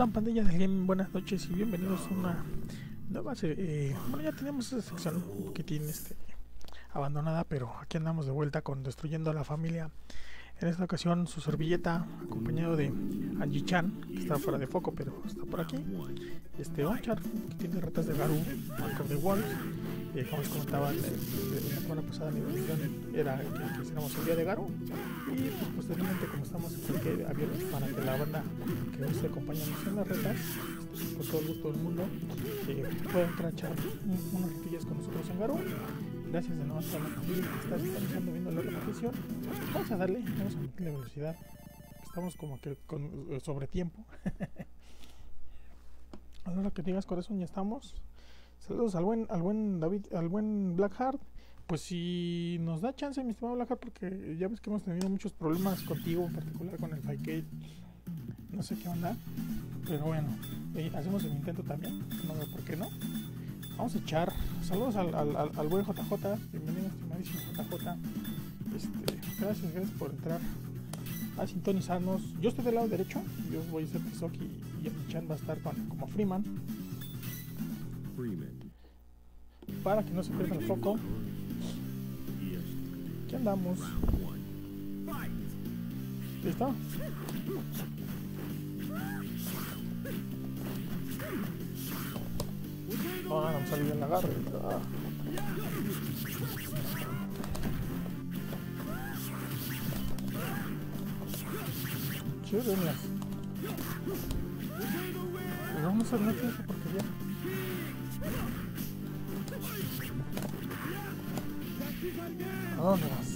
¿Cómo están pandilla del game? Buenas noches y bienvenidos a una nueva. Eh, bueno, ya teníamos esa sección un poquitín este, abandonada, pero aquí andamos de vuelta con Destruyendo a la Familia. En esta ocasión su servilleta, acompañado de Angie Chan, que está fuera de foco, pero está por aquí. Este Onchar, que tiene retas de Garu, Mark of the Wolves. Eh, como les comentaba en la semana pasada, mi era que, que hiciéramos el día de Garu. Y pues, posteriormente, como estamos aquí abiertos para que la banda que nos acompaña en las retas, con todo el gusto del mundo, eh, pueda entrar a echar un- unas retillas con nosotros en Garu. Gracias de nuevo a la que está sintonizando viendo la repetición. Vamos a darle, vamos a meterle velocidad. Estamos como que con, eh, sobre tiempo. a la que digas corazón ya estamos. Saludos al buen, al buen David, al buen Blackheart. Pues si nos da chance, mi estimado Blackheart, porque ya ves que hemos tenido muchos problemas contigo, en particular con el 5K. No sé qué onda. Pero bueno, eh, hacemos el intento también. No veo por qué no. Vamos a echar. Saludos al, al, al, al buen JJ. Bienvenido, estimadísimo JJ. Este, gracias, gracias por entrar a sintonizarnos. Yo estoy del lado derecho. Yo voy a ser Tizoc y, y el Chan va a estar con, como Freeman. Freeman. Para que no se pierda el foco. Aquí andamos. ¿Listo? Ah, no salió el agarre. Ah. Vamos a tiene esa porquería. ¿A dónde Chúrenlas.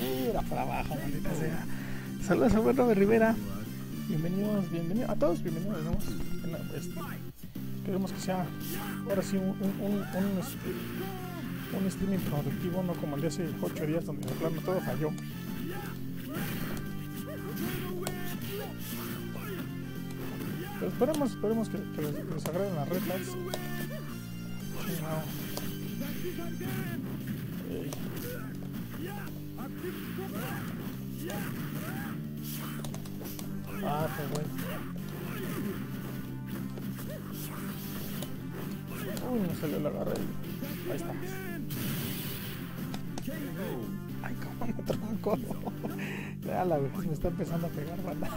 Mira para abajo, maldita sea. Saludos a buen Robert Rivera. Bienvenidos, bienvenidos a todos, bienvenidos de queremos que sea ahora sí un, un, un, un, streaming productivo, no como el de hace 8 días donde de plano todo falló. Esperemos, esperemos que, que les, les agraden las retas. Ah, qué güey. Uy, me salió la ahí. Ahí está. Ay, cómo me tronco. Ya la vez me está empezando a pegar, banda.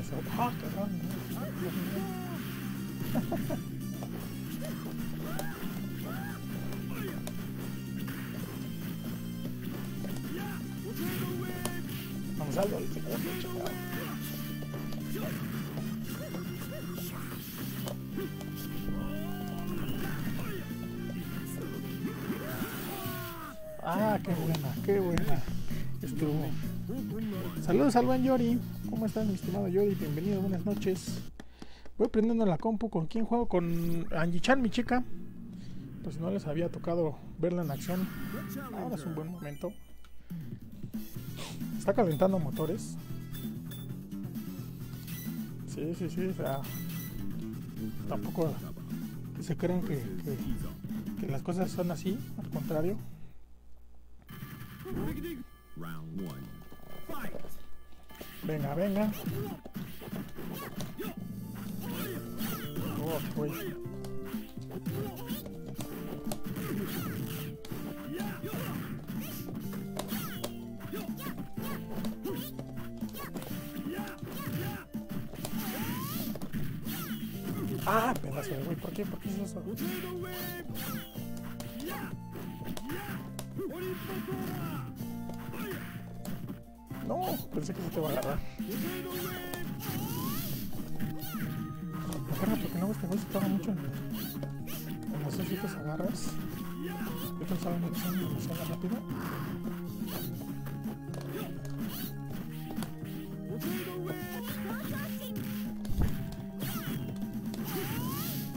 Eso. Ah, cabrón. Dios mío. Vamos a algo. Ah, qué buena, qué buena. Saludos al buen Yori. ¿Cómo estás, mi estimado Yori? Bienvenido, buenas noches. Voy prendiendo la compu. ¿Con quién juego? Con Angie Chan, mi chica. Pues no les había tocado verla en acción. Ahora es un buen momento. Está calentando motores. Sí, sí, sí. O sea, tampoco se que, que las cosas son así. Al contrario. Round one. Venga, venga. Oh, güey. Ah, pedazo de güey. ¿Por qué? ¿Por qué es eso? Pensé que se te va a agarrar. Agarra porque no este güey se tarda mucho en, en hacer ciertas agarras. Yo pensaba que son demasiado rápido.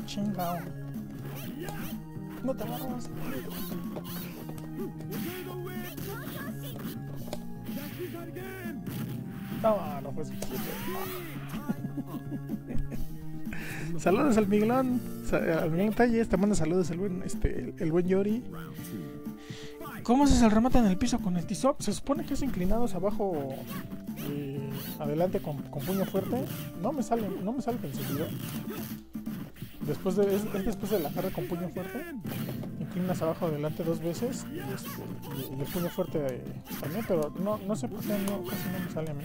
Chingao. No te agarras. Saludos al Miguelón. Al Miguelón Talles. Te manda saludos el buen, este, el, buen Yori. ¿Cómo haces el remate en el piso con el Tizoc? Se supone que es inclinados abajo y adelante con, puño fuerte. No me sale, no me sale enseguida. Después de, es, es después de la agarre con puño fuerte. Inclinas abajo adelante dos veces y, este, y- el puño fuerte eh, también, pero no, no sé por qué casi no me sale a mí.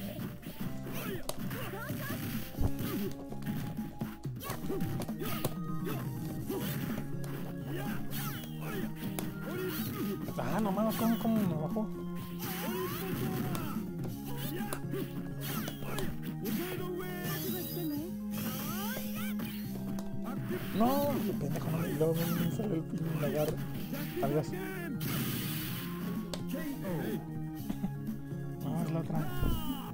Ah, no mames, ¿cómo, cómo me bajó? No, qué pendejo, no luego me sale el pin y me agarra. Adiós. No, es la otra.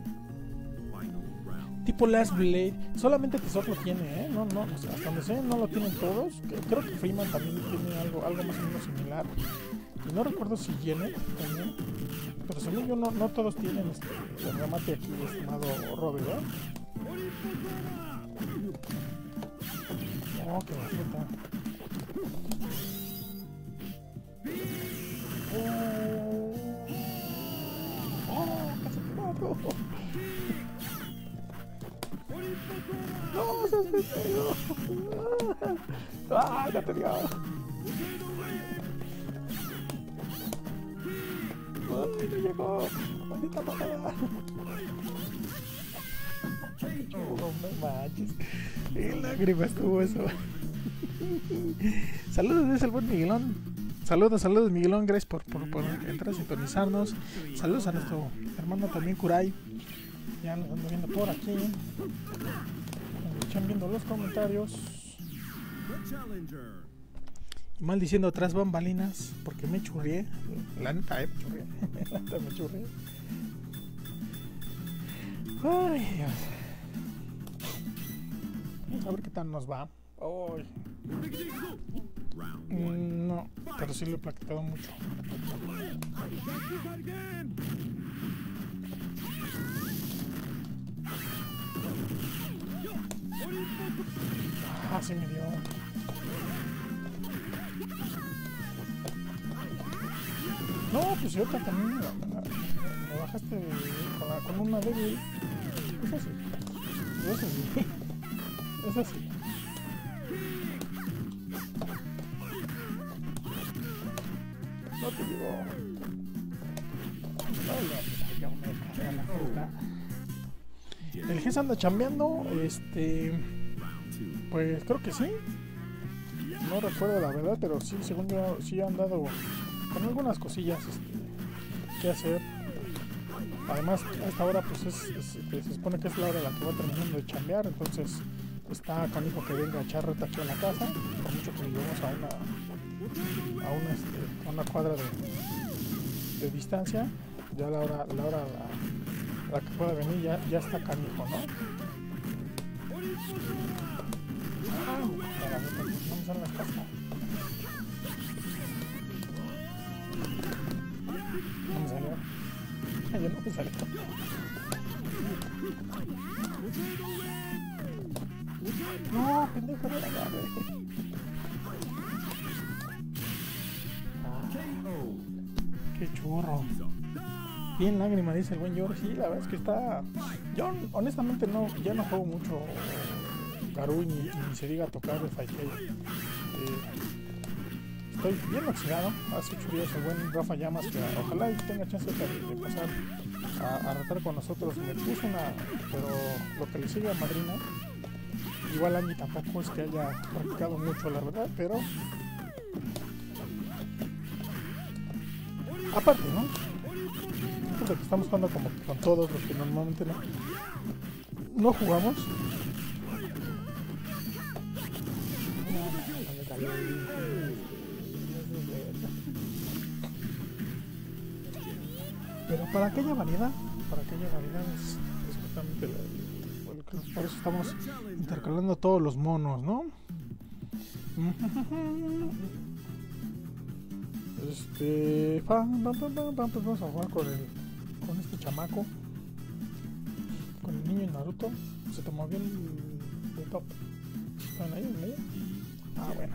Tipo Last Blade, solamente Tizoc lo tiene, ¿eh? No, no, o sea, hasta donde sé, no lo tienen todos. Creo que Freeman también tiene algo, algo más o menos similar. Y no recuerdo si Janet también. Pero según yo, no, no todos tienen este, el remate aquí, estimado Robert, ¿eh? Oh, qué bajita. Oh, oh, casi me mato. No, seas pendejo. Ah, ya tenía. Ay, no llegó. Maldita mamada. No me manches. Qué lágrimas tuvo eso. Saludos, es el buen Miguelón. Saludos, saludos Miguelón, gracias por, por, por entrar a sintonizarnos. Saludos a nuestro hermano también Kurai. Ya nos ando viendo por aquí. Nos están viendo los comentarios. Y maldiciendo tras bambalinas porque me churrié. La neta, eh, me churrié. La neta me churrié. Ay, Dios. Vamos a ver qué tal nos va. Ay, mm, no, pero sí lo he platicado mucho. Ah, sí me dio. No, pues yo también me, me- me bajaste con, la- con una débil. Es así. Es así. Es así. No te digo. Ay, no, ya me cagué a la fruta. El GES anda chambeando, este, pues creo que sí. No recuerdo la verdad, pero sí, según yo, sí han dado con algunas cosillas este, que hacer. Además, a esta hora, pues es, es- este, se supone que es la hora en la que va terminando de chambear, entonces está canijo que venga a echar reta aquí a la casa, por mucho que lleguemos a una, a una, este, a una cuadra de, de distancia, ya la hora, la hora la, la que pueda venir ya, ya está canijo, ¿no? Para ver, no me salen las casas. No me salió. Ya no me salió. No, pendejo, no la agarre. Ah, qué churro. Bien lágrima, dice el buen George. Sí, la verdad es que está. Yo honestamente no, ya no juego mucho Garou ni, se diga tocar el Fight Eh, estoy bien oxidado. Hace ocho días el buen Rafa Llamas, que ojalá tenga chance de, de pasar a, a retar con nosotros. Me puso una, pero lo que le sigue a Madrina, igual Angie tampoco es que haya practicado mucho, la verdad, pero. Aparte, ¿no? Aparte que estamos jugando como con todos los que normalmente no, no jugamos. Pero para aquella variedad, para aquella variedad es, es justamente la- por eso estamos intercalando todos los monos, ¿no? Este, pues vamos a jugar con el, con este chamaco, con el niño Naruto. Se tomó bien el top. ¿Están ahí en medio? Ah, bueno.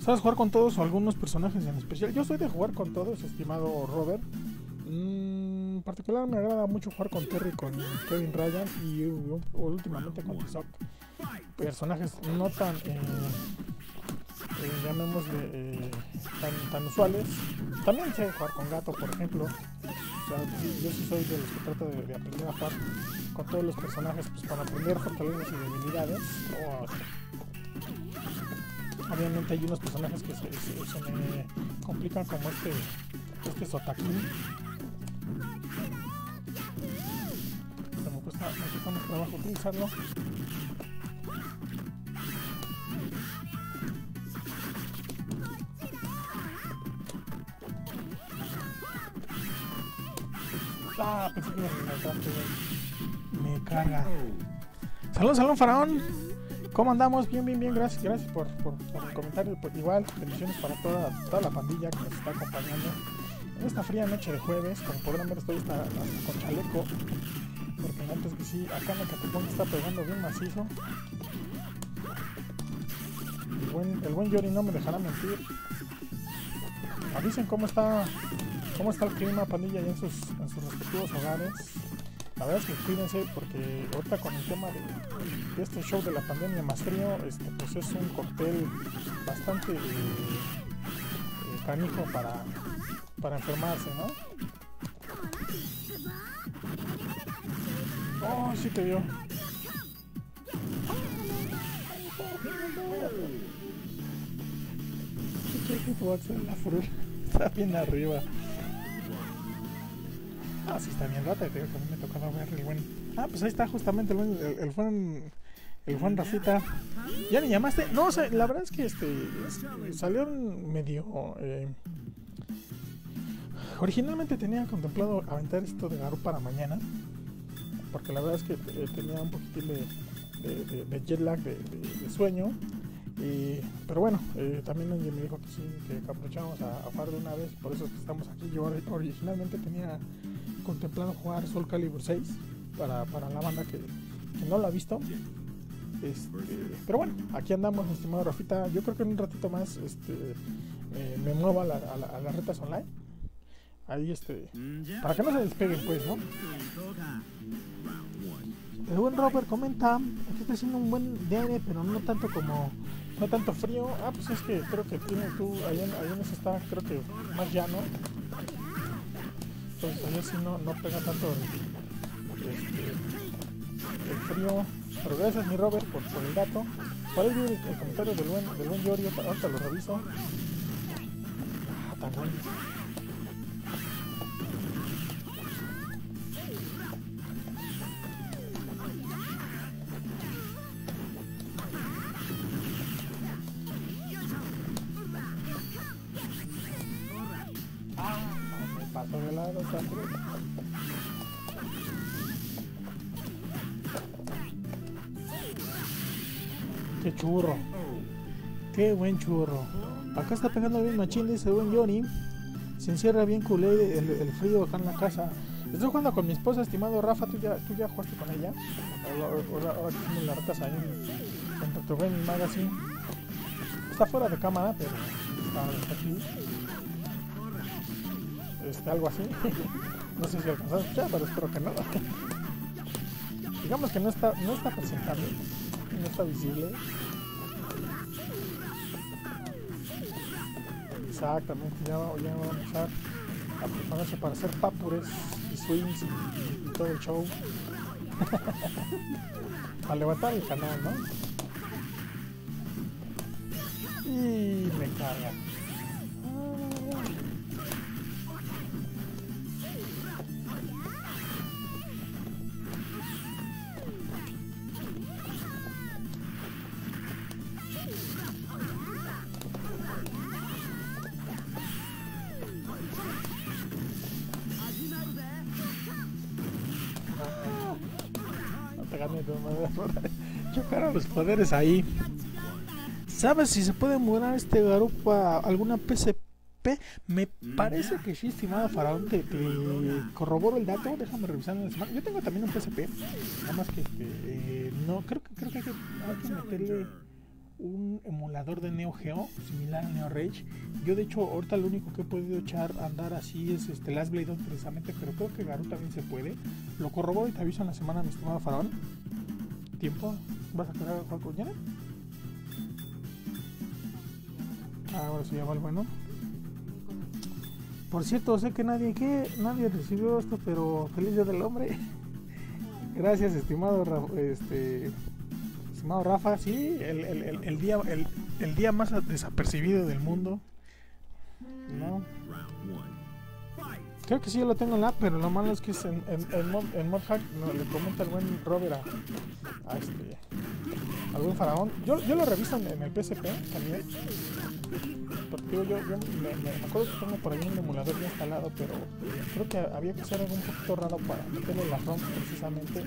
¿Sabes jugar con todos o algunos personajes en especial? Yo soy de jugar con todos, estimado Robert. Mm, en particular me agrada mucho jugar con Terry, con Kevin Ryan y últimamente con Tizoc. Personajes no tan, eh, eh, llamémosle, eh, tan, tan usuales. También sé jugar con Gato, por ejemplo. Yo sí soy de los que trata de, de aprender a jugar con todos los personajes pues, para aprender fortalezas y debilidades. O, Obviamente hay unos personajes que se, me complican como este, este Sotakin. Que me cuesta, me cuesta mucho trabajo utilizarlo. Ah. Me caga. Saludos, salón faraón. ¿Cómo andamos? Bien, bien, bien. Gracias, gracias por, por, el comentario. Pues igual, bendiciones para toda, toda la pandilla que nos está acompañando en esta fría noche de jueves. Como podrán ver, estoy hasta, hasta con chaleco. Porque antes que sí, acá en el Catepón está pegando bien macizo. El buen, el buen Yori no me dejará mentir. Avisen cómo está cómo está el clima, pandilla, allá en sus, en sus respectivos hogares. La verdad es que cuídense porque ahorita con el tema de, este show de la pandemia más frío, este, pues es un cóctel bastante eh, canijo para, para enfermarse, ¿no? Oh, sí te vio. ¿Qué quiere que hacer la frul? Está bien arriba. Ah, sí, está bien rata, digo que a mí me tocaba ver el buen. Ah, pues ahí está justamente el buen, el, el buen, el buen Rafita. ¿Ya le llamaste? No, o sea, la verdad es que este es- salieron medio. eh, originalmente tenía contemplado aventar esto de Garú para mañana, porque la verdad es que eh, tenía un poquitín de, de, de- jet lag, de, sueño. Y, pero bueno, eh, también alguien me dijo que sí, que aprovechamos a, a de una vez, por eso es que estamos aquí. Yo ori- originalmente tenía contemplado jugar Soul Calibur 6 para, para la banda que, no lo ha visto. Este, pero bueno, aquí andamos, estimado Rafita. Yo creo que en un ratito más este, eh, me muevo a, la- a la- a las retas online. Ahí, este, para que no se despeguen, pues, ¿no? El buen Robert comenta que está haciendo un buen aire, pero no tanto como no tanto frío. Ah, pues es que creo que tiene tú allá, en- ese está creo que más llano. Entonces allá sí no, no pega tanto el, este, el frío. Pero gracias mi Robert por, por el dato. Ahí vi el, el comentario del buen, del buen Yori, ahorita ahorita lo reviso. Ah, tan bueno. Qué churro. Qué buen churro. Acá está pegando bien machín, dice buen Johnny. Se encierra bien culé el, frío acá en la casa. Estoy jugando con mi esposa, estimado Rafa. ¿Tú ya, tú ya jugaste con ella? Ahora, tienes la retas ahí en, Gaming Magazine. Está fuera de cámara, pero está aquí. Este, algo así. no sé si alcanzó a escuchar, pero espero que no. Digamos que no está, no está presentable, no está visible. Exactamente, ya, va- ya va a empezar a prepararse para hacer papures y swings y, y todo el show. a levantar el canal, ¿no? Y me carga. Poderes ahí. ¿Sabes si se puede mudar este garupa a alguna PC PSP. Me parece que sí, estimado Faraón, te, corroboro el dato. Déjame revisar en la semana. Yo tengo también un PSP. Nada más que este, eh, no, creo que creo que hay que, meterle un emulador de Neo Geo similar al Neo Rage. Yo de hecho ahorita lo único que he podido echar a andar así es este Last Blade 2 precisamente, pero creo que Garou también se puede. Lo corroboro y te aviso en la semana, mi estimado Faraón. ¿Tiempo? ¿Vas a querer jugar con Janet? Ah, ahora sí ya va el bueno. Por cierto, sé que nadie que nadie recibió esto, pero feliz día del hombre. Gracias, estimado Ra- este estimado Rafa, sí, el, el- el- el día el día más desapercibido del mundo. No. Creo que sí yo lo tengo en la pero lo malo es que es en, en, mod, en Modhack no, le comenta el buen Robert a, este al buen faraón. Yo, yo lo reviso en, el PSP también. Porque yo, yo me, acuerdo que tengo por ahí un emulador ya instalado, pero creo que había que hacer algo un poquito raro para meterle las ROMs precisamente.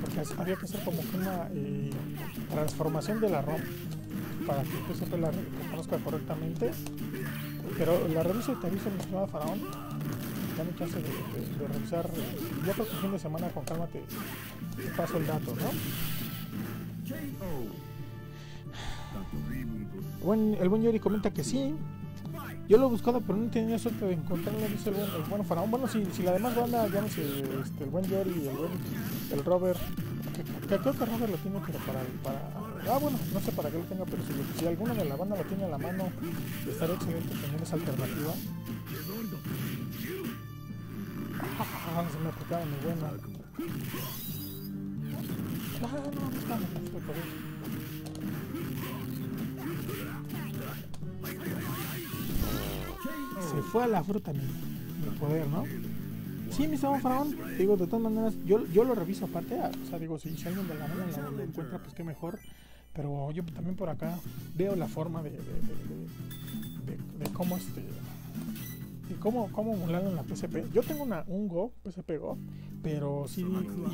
Porque había que hacer como que una eh, transformación de la ROM para que el PSP la reconozca correctamente. Pero la reviso y te aviso, mi estimado faraón. Dame chance de, revisar. Yo creo que fin de semana con calma te, paso el dato, ¿no? Buen- el buen Yori comenta que sí. Yo lo he buscado, pero no tenido suerte de encontrarlo, dice el buen, el buen faraón. Bueno, si, si la demás banda, llámese este, el buen Yori el buen el Robert, que, que creo que Robert lo tiene, pero para, para. Ah, bueno, no sé para qué lo tenga, pero si, si alguno de la banda lo tiene a la mano, estaría excelente tener esa alternativa. Se me aplicaron muy buena. Ah. Se fue a la fruta mi, mi poder, ¿no? Sí, mi estimado faraón. Digo, de todas maneras, yo, yo lo reviso aparte. ah, O sea, digo, si, alguien de la mano lo, lo encuentra, pues qué mejor. Pero yo también por acá veo la forma de, de, de, de- de- de cómo este de cómo, cómo emularlo en la PSP. Yo tengo una, un Go, PSP Go, pero sí,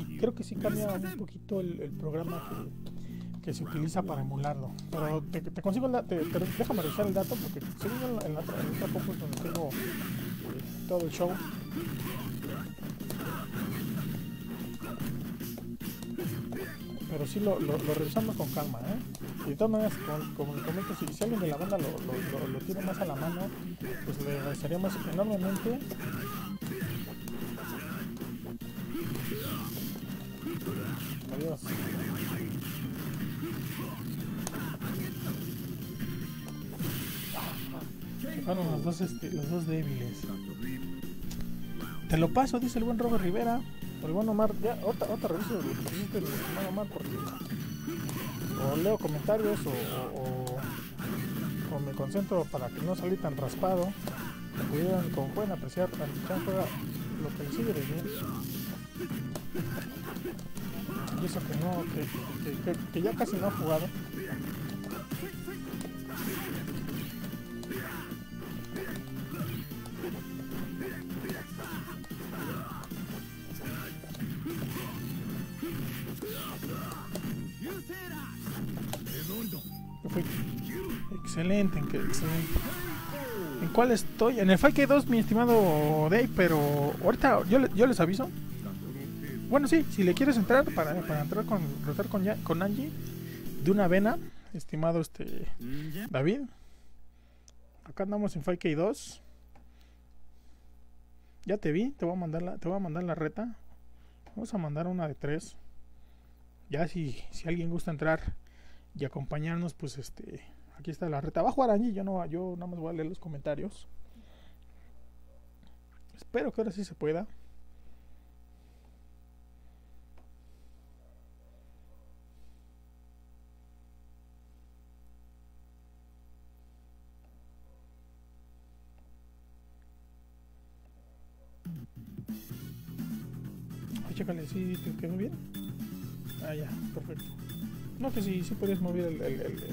y creo que sí cambia un poquito el, el programa que, que se utiliza para emularlo. Pero te, te consigo el da- te, te- déjame revisar el dato porque según en la, en la otra, en la donde tengo eh, todo el show. Pero sí lo, lo, revisamos con calma, ¿eh? Y de todas maneras, como le comento, si, si alguien de la banda lo, lo, lo- tiene más a la mano, pues le agradeceríamos enormemente. Adiós. Fueron los dos, este, los dos débiles. Te lo paso, dice el buen Robert Rivera. El buen Omar. Ya, otra, otra reviso el estimado Omar porque o leo comentarios o, me concentro para que no salí tan raspado. Pudieran, como pueden apreciar, juega lo que le sigue de bien. Y eso que no, que- que ya casi no ha jugado. Excelente, excelente. ¿En cuál estoy? En el Fake 2, mi estimado Dave, pero ahorita yo, le- yo les aviso. Bueno, sí, si le quieres entrar para, entrar con, rotar con, con Angie de una vena, estimado este David. Acá andamos en 5K 2. Ya te vi, te voy a mandar la, te voy a mandar la reta. Vamos a mandar una de tres. Ya si, si alguien gusta entrar y acompañarnos, pues este, aquí está la reta. Va a jugar Angie, yo no, yo nada más voy a leer los comentarios. Espero que ahora sí se pueda. Ay, chécale, ¿sí te quedó bien? Ah, ya, perfecto. No, que sí, sí podías mover el... el-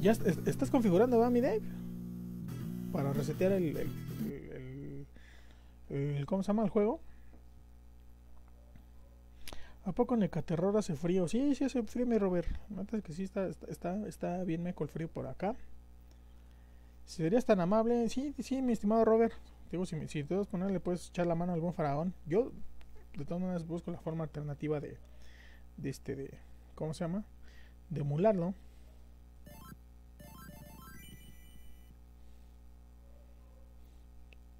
¿Ya est- est- estás configurando, va, mi Dave? Para resetear el, el, ¿Cómo se llama el juego? ¿A poco en Ecaterror hace frío? Sí, sí hace frío, mi Robert. Nota que sí está, está, está, está bien meco el frío por acá. Si serías tan amable, sí, sí, mi estimado Robert. Si, te vas a poner, le puedes echar la mano a algún faraón. Yo, de todas maneras, busco la forma alternativa de, de este, de, ¿cómo se llama? De emularlo.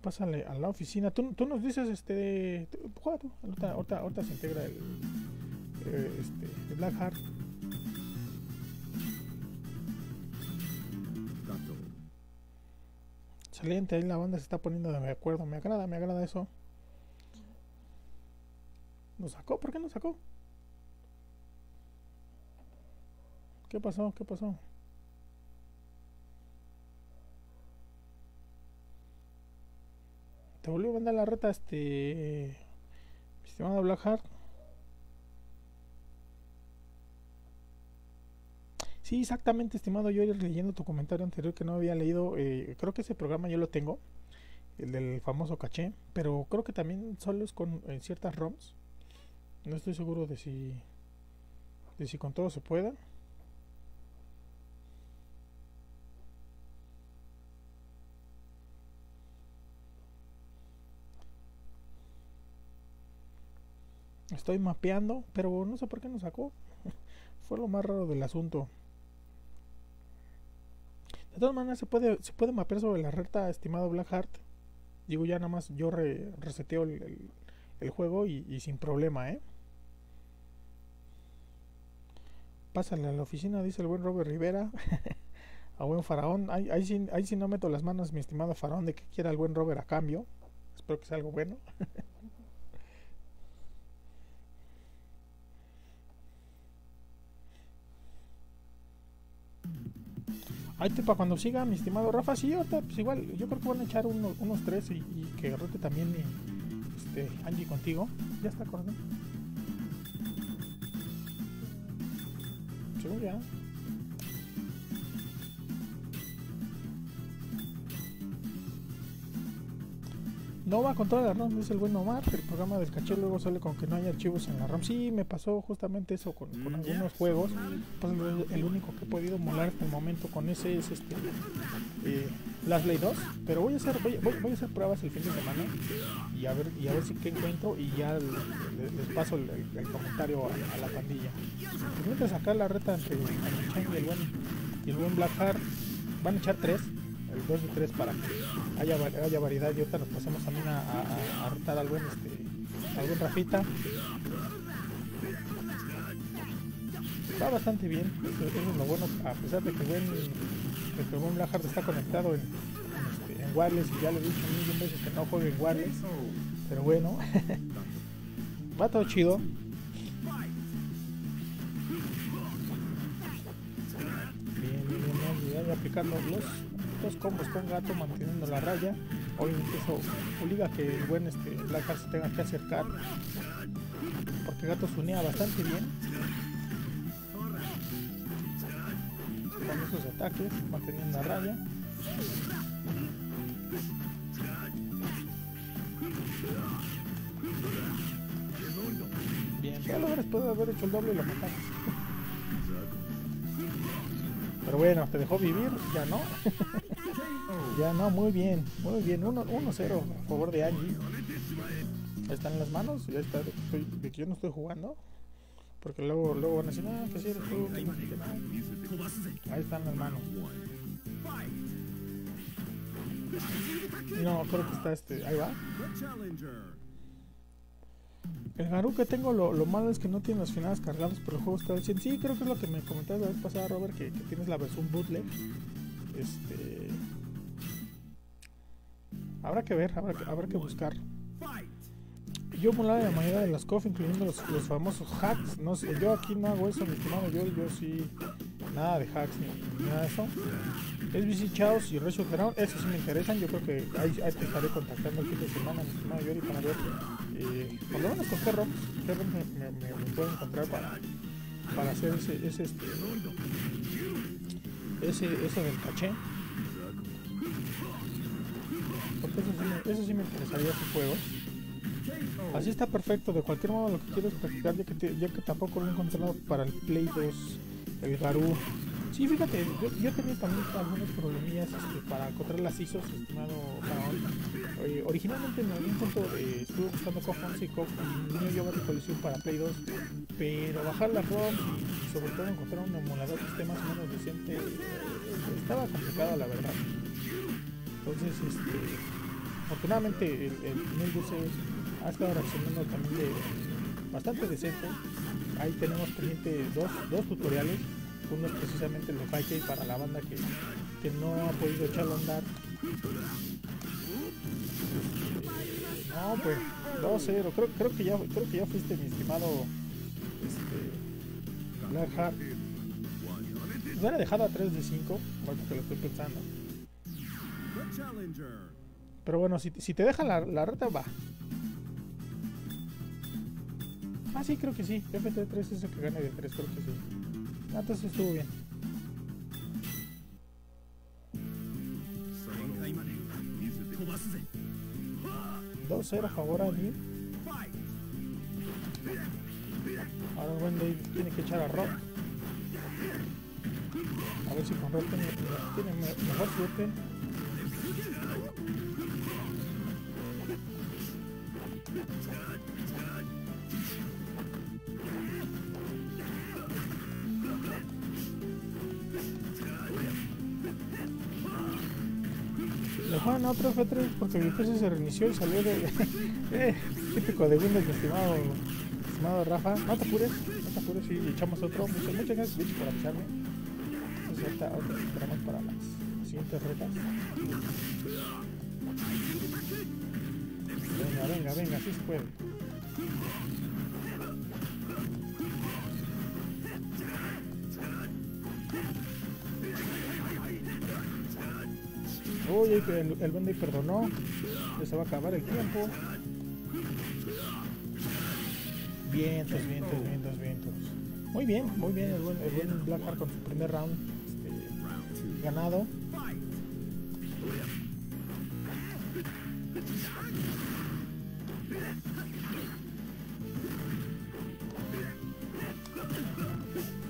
Pásale a la oficina. Tú, tú nos dices, este, juega tú. Ahorita, ahorita, ahorita se integra el, eh, este, el Black Excelente, ahí la banda se está poniendo de acuerdo. Me agrada, me agrada eso. ¿Nos sacó? ¿Por qué nos sacó? ¿Qué pasó? ¿Qué pasó? Te volvió a mandar la reta, este. Mi estimado Blackheart. Exactamente, estimado. Yo leyendo tu comentario anterior que no había leído. eh, creo que ese programa yo lo tengo. El del famoso caché. Pero creo que también solo es con ciertas ROMs. No estoy seguro de si. De si con todo se pueda. Estoy mapeando, pero no sé por qué nos sacó. Fue lo más raro del asunto. De todas maneras, se puede, se puede mapear sobre la reta, estimado Blackheart. Digo, ya nada más yo re- reseteo el, el- juego y, sin problema, ¿eh? Pásale a la oficina, dice el buen Robert Rivera. a buen faraón. Ahí, ahí, ahí sí no meto las manos, mi estimado faraón, de que quiera el buen Robert a cambio. Espero que sea algo bueno. Ahí te para cuando siga, mi estimado Rafa. Sí, ahorita, pues igual, yo creo que van a echar unos, unos tres y, y que rote también eh, este, Angie contigo. Ya está acordado. Según ya. No va con toda la ROM, dice el buen Omar. El programa del caché luego sale con que no hay archivos en la ROM. Sí, me pasó justamente eso con, con algunos juegos. Pues el, el único que he podido molar hasta el momento con ese es este eh, Last Blade 2. Pero voy a hacer voy, voy- voy a hacer pruebas el fin de semana y a ver y a ver si qué encuentro y ya le- le- les paso el, el- el comentario a, a la pandilla. Pues mientras sacar la reta entre el Chang y el buen y el buen Blackheart van a echar tres, el 2 y 3 para que haya, haya variedad y ahorita nos pasamos también a, a, a- rotar al buen este al buen Rafita. Va bastante bien, eso, eso es lo bueno, a pesar de que el buen, de que buen Blackheart está conectado en, en, este, en wireless y ya le he dicho de veces que no juegue en wireless, pero bueno, va todo chido. Bien, bien, bien, bien, aplicando los, combos con gato, manteniendo la raya. Obviamente eso obliga a que el buen este, Blackheart se tenga que acercar, porque gato sunea bastante bien. con esos ataques, manteniendo la raya. Bien, ya lo después de haber hecho el doble y lo matamos. Pero bueno, te dejó vivir, ya no. ya no, muy bien, muy bien. 1-0 a favor de Angie. Están las manos, ya está estoy- de que yo no estoy jugando. Porque luego, luego van a decir, ah, que si eres tú, que no sé qué, no". Ahí están las manos. No, creo que está este. Ahí va. El Haru que tengo, lo, lo malo es que no tiene las finales cargadas, pero el juego está 100. Sí, creo que es lo que me comentaste la vez pasada, Robert, que, que tienes la versión bootleg. Este. Habrá que ver, habrá que, habrá que buscar. Yo emulaba la mayoría de las COF, incluyendo los, los famosos hacks. No sé, yo aquí no hago eso, mi estimado. Yo, yo sí, nada de hacks ni, ni nada de eso. SBC Chaos y Ground, esos sí me interesan. Yo creo que ahí, ahí te estaré contactando el de semana, mi estimado Yori, para ver. Por lo menos con qué ROM me, me, me- puedo encontrar para, para hacer ese, ese, este, ese, del caché. Porque eso sí eso sí me interesaría sus juegos. Así está perfecto, de cualquier modo lo que quieres practicar, ya que, ya que tampoco lo he encontrado para el Play 2, el Garú. Sí, fíjate, yo, yo tenía también algunos problemillas este, para encontrar las ISOs, estimado Faraón. Eh, originalmente en algún punto eh, estuve buscando Cof 11 y Cof y Neo Geo Battle Collision para Play 2, pero bajar la ROM y sobre todo encontrar un emulador que esté menos decente eh, estaba complicado la verdad. Entonces, este, afortunadamente el, el ha estado reaccionando también bastante decente. Ahí tenemos pendiente dos, dos tutoriales. Uno precisamente el de 5K para la banda que, que no ha podido echarlo a andar. No, pues 2-0. Creo, creo, que ya, creo que ya fuiste mi estimado este, Blackheart. Me hubiera dejado a 3 de 5, ahorita que lo estoy pensando. Pero bueno, si, si te deja la, la reta, va. Ah, sí, creo que sí. FT3 es el que gane de 3, creo que sí entonces estuvo bien. Dos 0 a favor a Jin. Ahora Wendy tiene que echar a Rock. A ver si con Rock tiene, tiene mejor suerte. Le juegan a otro F3 porque mi PC se reinició y salió de. eh, típico de Windows, estimado, estimado Rafa. No te apures, no te apures y echamos otro. Muchas, muchas gracias, Rich, por avisarme. Entonces, ahorita, ahorita esperamos para las siguientes retas. Venga, venga, venga, sí se puede. El, el Bendy perdonó. Ya se va a acabar el tiempo. Vientos, vientos, vientos, vientos. Muy bien, muy bien el buen, el buen con su primer round este, ganado.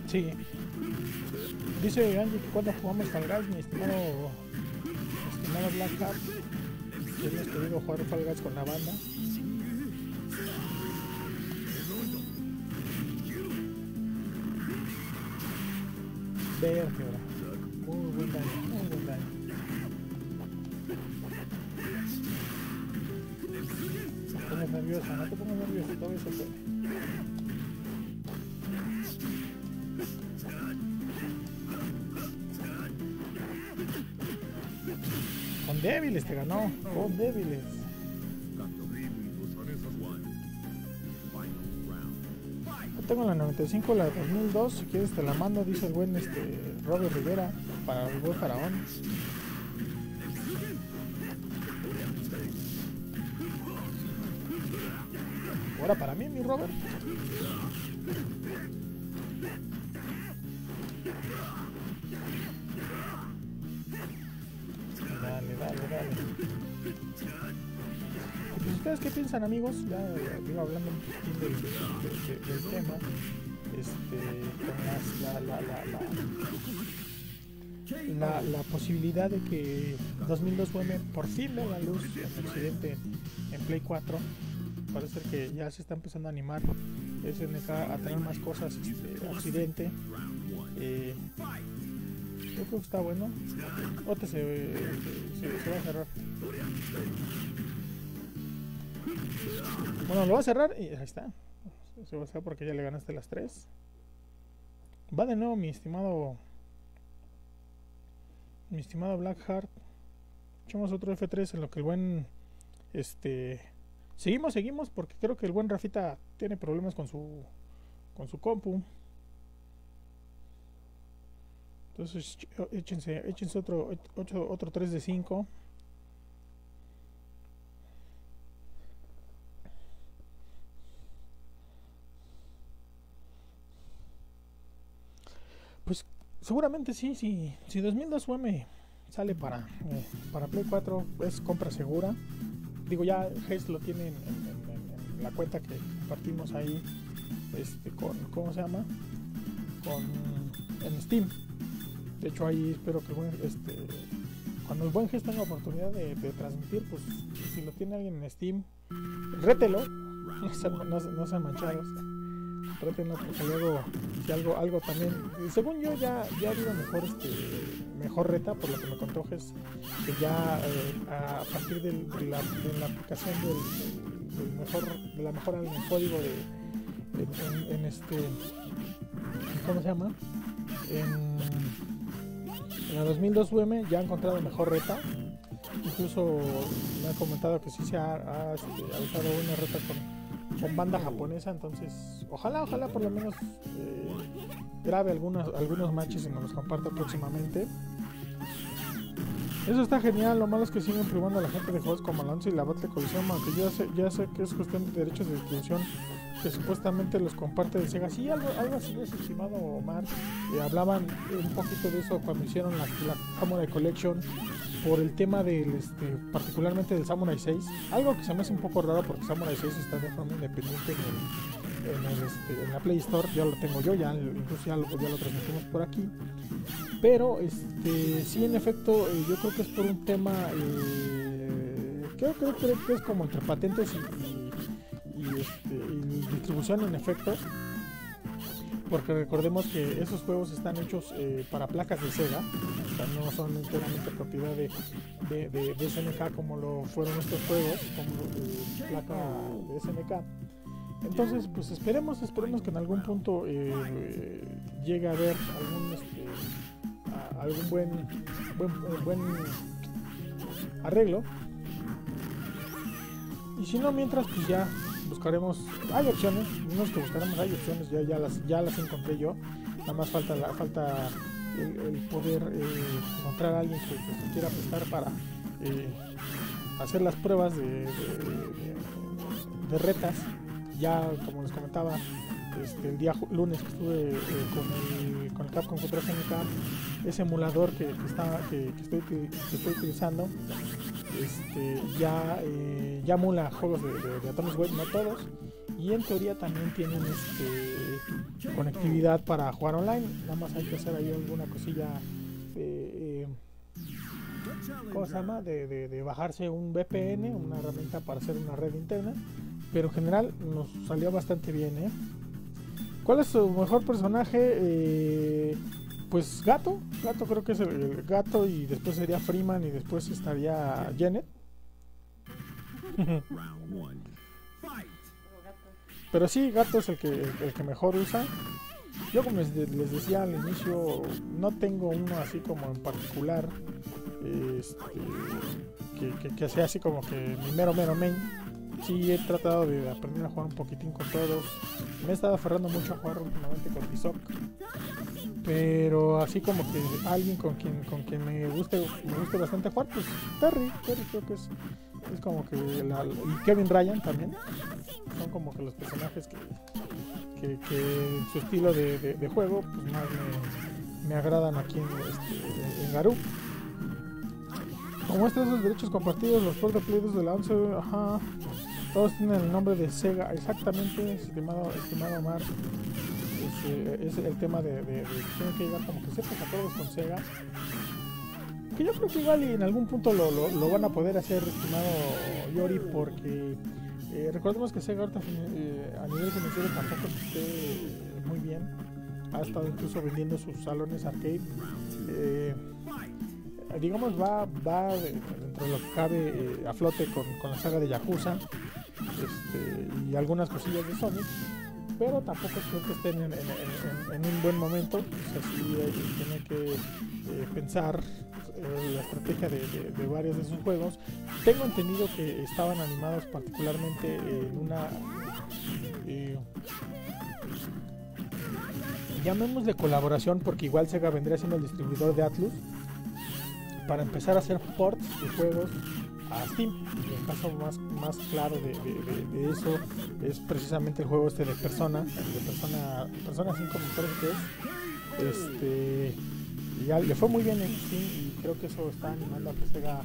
Sí. Dice Angie que cuando jugamos Fall Guys, mi estimado, estimado Blackheart, que hemos querido jugar Fall con la banda. Vértebra. Muy buen daño, muy buen daño. Te pongas nerviosa, no te pongas nerviosa, todavía se puede. Débiles te ganó, con débiles. Yo tengo la 95, la 2002, si quieres te la mando, dice el buen este, Robert Rivera, para el buen faraón. Ahora para mí, mi Robert. ¿Ustedes qué piensan, amigos? Ya digo, hablando un poquitín del, de- de- del tema, este, con la, la, la, la, posibilidad de que 2002 WM por fin vea la luz en Occidente en Play 4. Parece que ya se está empezando a animar SNK a traer más cosas este, Occidente. Eh, yo creo que está bueno. Otra se, se, se va a cerrar. Bueno, lo va a cerrar y ahí está. Se va a cerrar porque ya le ganaste las tres. Va de nuevo mi estimado. Mi estimado Blackheart. Echamos otro F3 en lo que el buen. Este. Seguimos, seguimos, porque creo que el buen Rafita tiene problemas con su. con su compu. Entonces ch- échense, échense otro, otro, otro 3 de 5. Seguramente sí, sí. Si 2002 UM sale para, eh, para Play 4, es compra segura. Digo, ya Haze lo tiene en, en- la cuenta que compartimos ahí este, con, ¿cómo se llama? Con, en Steam. De hecho ahí espero que este, cuando el buen gesto tenga oportunidad de, de, transmitir, pues si lo tiene alguien en Steam, rételo, no sean, no, no sean manchados rétenlo porque si algo algo también según yo ya ya ha habido mejor este mejor reta por lo que me contó que ya eh, a partir de, la, aplicación del, mejor de la mejora en código de en, este ¿cómo se llama? en, en la 2002 UM ya ha encontrado mejor reta incluso me ha comentado que sí se ha, ha, este, ha usado una reta con con banda japonesa, entonces ojalá, ojalá por lo menos eh, grabe algunos, algunos matches y nos los comparta próximamente. Eso está genial, lo malo es que siguen privando a la gente de juegos como Alonso y la Battle Colisión, aunque ya sé, ya sé que es cuestión de derechos de distribución que supuestamente los comparte de Sega. Sí, algo, algo así es, estimado Omar. Eh, hablaban un poquito de eso cuando hicieron la, la Samurai Collection por el tema del, este, particularmente del Samurai 6. Algo que se me hace un poco raro porque Samurai 6 está de forma independiente en, el, en, el, este, en la Play Store. Ya lo tengo yo, ya incluso ya lo, ya lo transmitimos por aquí. Pero este, sí, en efecto, eh, yo creo que es por un tema. Eh, creo, creo, creo, que es como entre patentes y, y, este, y distribución, en efecto porque recordemos que esos juegos están hechos eh, para placas de Sega, o sea, no son enteramente propiedad de, de, SNK como lo fueron estos juegos, como placa de SNK. Entonces, pues esperemos, esperemos que en algún punto eh, llegue a haber algún, este, algún buen, buen, buen arreglo. Y si no, mientras, pues ya buscaremos, hay opciones, no es que buscaremos, hay opciones, ya, ya, las, ya las encontré yo, nada más falta, la, falta el, poder eh, encontrar a alguien que, quiera prestar para eh, hacer las pruebas de, de, retas, ya como les comentaba, este, el día lunes que estuve eh, con, el, con el Capcom contra SNK, ese emulador que, que, está, que, que estoy utilizando, este, ya, eh, ya juegos de, de, Atomic Web, no todos, y en teoría también tienen este, conectividad para jugar online, nada más hay que hacer ahí alguna cosilla. Eh, ¿Cómo llama? De, de, de, bajarse un VPN, una herramienta para hacer una red interna. Pero en general nos salió bastante bien, ¿eh? ¿Cuál es su mejor personaje? Eh, pues Gato. Gato creo que es el, Gato y después sería Freeman y después estaría Janet. Pero sí, Gato es el que, el, que mejor usa. Yo como les, les, decía al inicio, no tengo uno así como en particular este, que, que, que, sea así como que mi mero mero main. Sí he tratado de aprender a jugar un poquitín con todos. Me he estado aferrando mucho a jugar últimamente con Tizoc. Pero así como que alguien con quien con quien me guste, me guste bastante jugar, pues Terry, Terry creo que es, es como que la, y Kevin Ryan también. Son como que los personajes que, que, su estilo de, juego pues más me, me agradan aquí en, este. Como muestra esos derechos compartidos, los Players de la 11, ajá, todos tienen el nombre de Sega, exactamente, estimado, estimado Omar. Es, eh, es, el tema de, de, de, tienen que llegar como que ciertos acuerdos con Sega. Que yo creo que igual y en algún punto lo, lo, van a poder hacer, estimado Yori, porque eh, recordemos que Sega eh, a nivel financiero tampoco esté muy bien. Ha estado incluso vendiendo sus salones arcade. Eh, digamos va, va dentro de lo que cabe eh, a flote con, con, la saga de Yakuza este, y algunas cosillas de Sonic pero tampoco creo que estén en, en, un buen momento. O sea, sí que eh, pensar eh, la estrategia de, de, de, varios de sus juegos. Tengo entendido que estaban animados particularmente en una eh, llamémosle colaboración porque igual Sega vendría siendo el distribuidor de Atlus para empezar a hacer ports de juegos a Steam. Y el caso más, más claro de, de, de, de, eso es precisamente el juego este de Persona, de Persona, Persona 5 me que es. Este, y ya le fue muy bien en Steam y creo que eso está animando a que Sega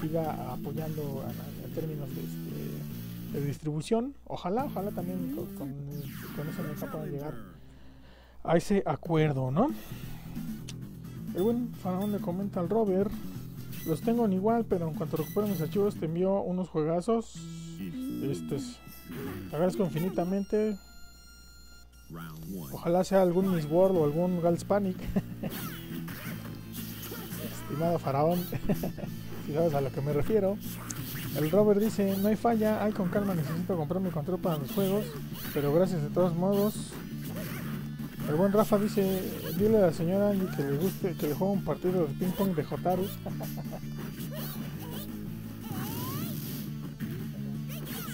siga apoyando en, términos de, este, de distribución. Ojalá, ojalá también con, con, con eso me pueda llegar a ese acuerdo, ¿no? El buen faraón le comenta al Robert. Los tengo en igual, pero en cuanto recupero mis archivos te envío unos juegazos. Este es- te agradezco infinitamente. Ojalá sea algún Miss World o algún Gals Panic. Estimado faraón, si sabes a lo que me refiero. El Robert dice, no hay falla, ay con calma necesito comprar mi control para los juegos, pero gracias de todos modos. El buen Rafa dice, dile a la señora Angie que le guste, que le juegue un partido de ping pong de Jotaru.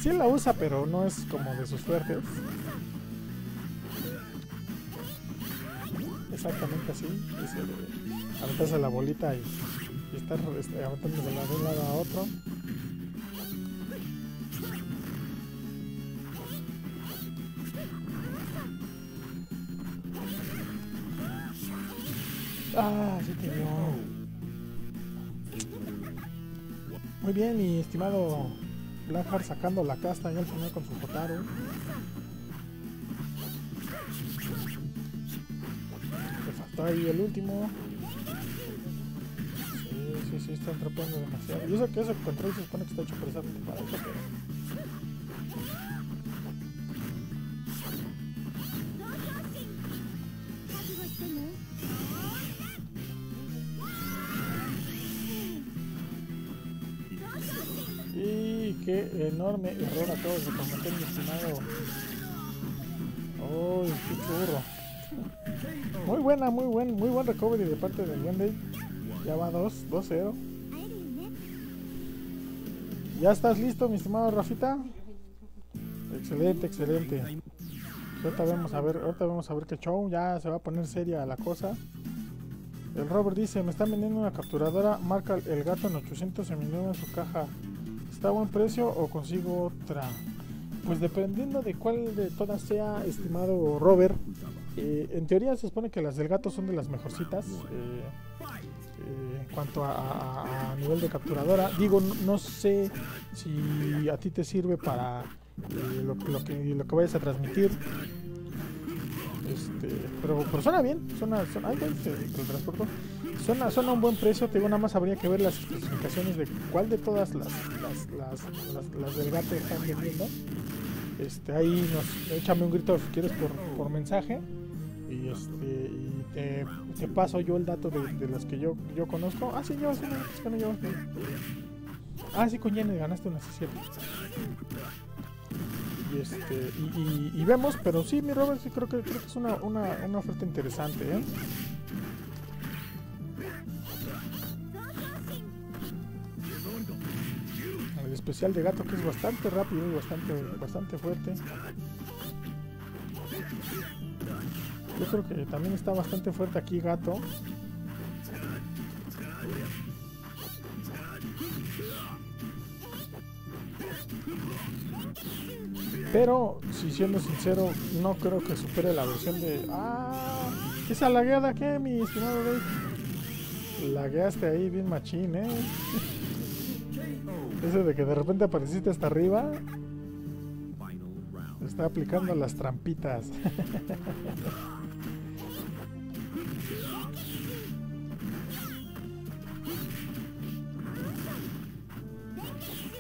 Sí la usa, pero no es como de sus fuertes. Exactamente así. Es aventarse la bolita y, y estar este, aventándose de un lado a otro. Ah, sí te vio. Muy bien, mi estimado Blackheart sacando la casta ya al final con su Jotaro. Le faltó ahí el último. Sí, sí, sí, están trapeando demasiado. Y eso que ese control se supone que está hecho precisamente para eso, pero. Qué enorme error acabo de cometer, mi estimado. ¡Uy, qué churro! Muy buena, muy buen, muy buen recovery de parte del Wendy. Ya va 2, 2-0. ¿Ya estás listo, mi estimado Rafita? Excelente, excelente. Ahorita vamos a ver, ahorita vamos a ver qué show. Ya se va a poner seria la cosa. El Robert dice, me están vendiendo una capturadora, marca el gato en 800 se me en su caja. ¿Está a buen precio o consigo otra? Pues dependiendo de cuál de todas sea, estimado Robert. eh, en teoría se supone que las del gato son de las mejorcitas. eh, eh, en cuanto a, a- nivel de capturadora. Digo, no, sé si a ti te sirve para lo, lo que, lo que vayas a transmitir. Este, pero, pero suena bien, suena, suena, ay, se- se. Suena, suena a un buen precio, te digo, nada más habría que ver las especificaciones de cuál de todas las, las, las, las- las del gato están vendiendo. Este, ahí nos, échame un grito si quieres por, por mensaje y este y te, paso yo el dato de, de las que yo, yo conozco. Ah, sí, llevas una, es que no una. Ah, sí, con Jenny ganaste una, sí. Y este, y vemos, pero sí, mi Robert, sí creo que, creo que es una, una, una oferta interesante, ¿eh? El especial de gato que es bastante rápido y bastante, bastante fuerte. Yo creo que también está bastante fuerte aquí gato. Pero, si siendo sincero, no creo que supere la versión de... ¡Ah! ¿Esa lagueada qué, mi estimado Dave? Lagueaste ahí bien machín, ¿eh? Ese de que de repente apareciste hasta arriba, está aplicando las trampitas.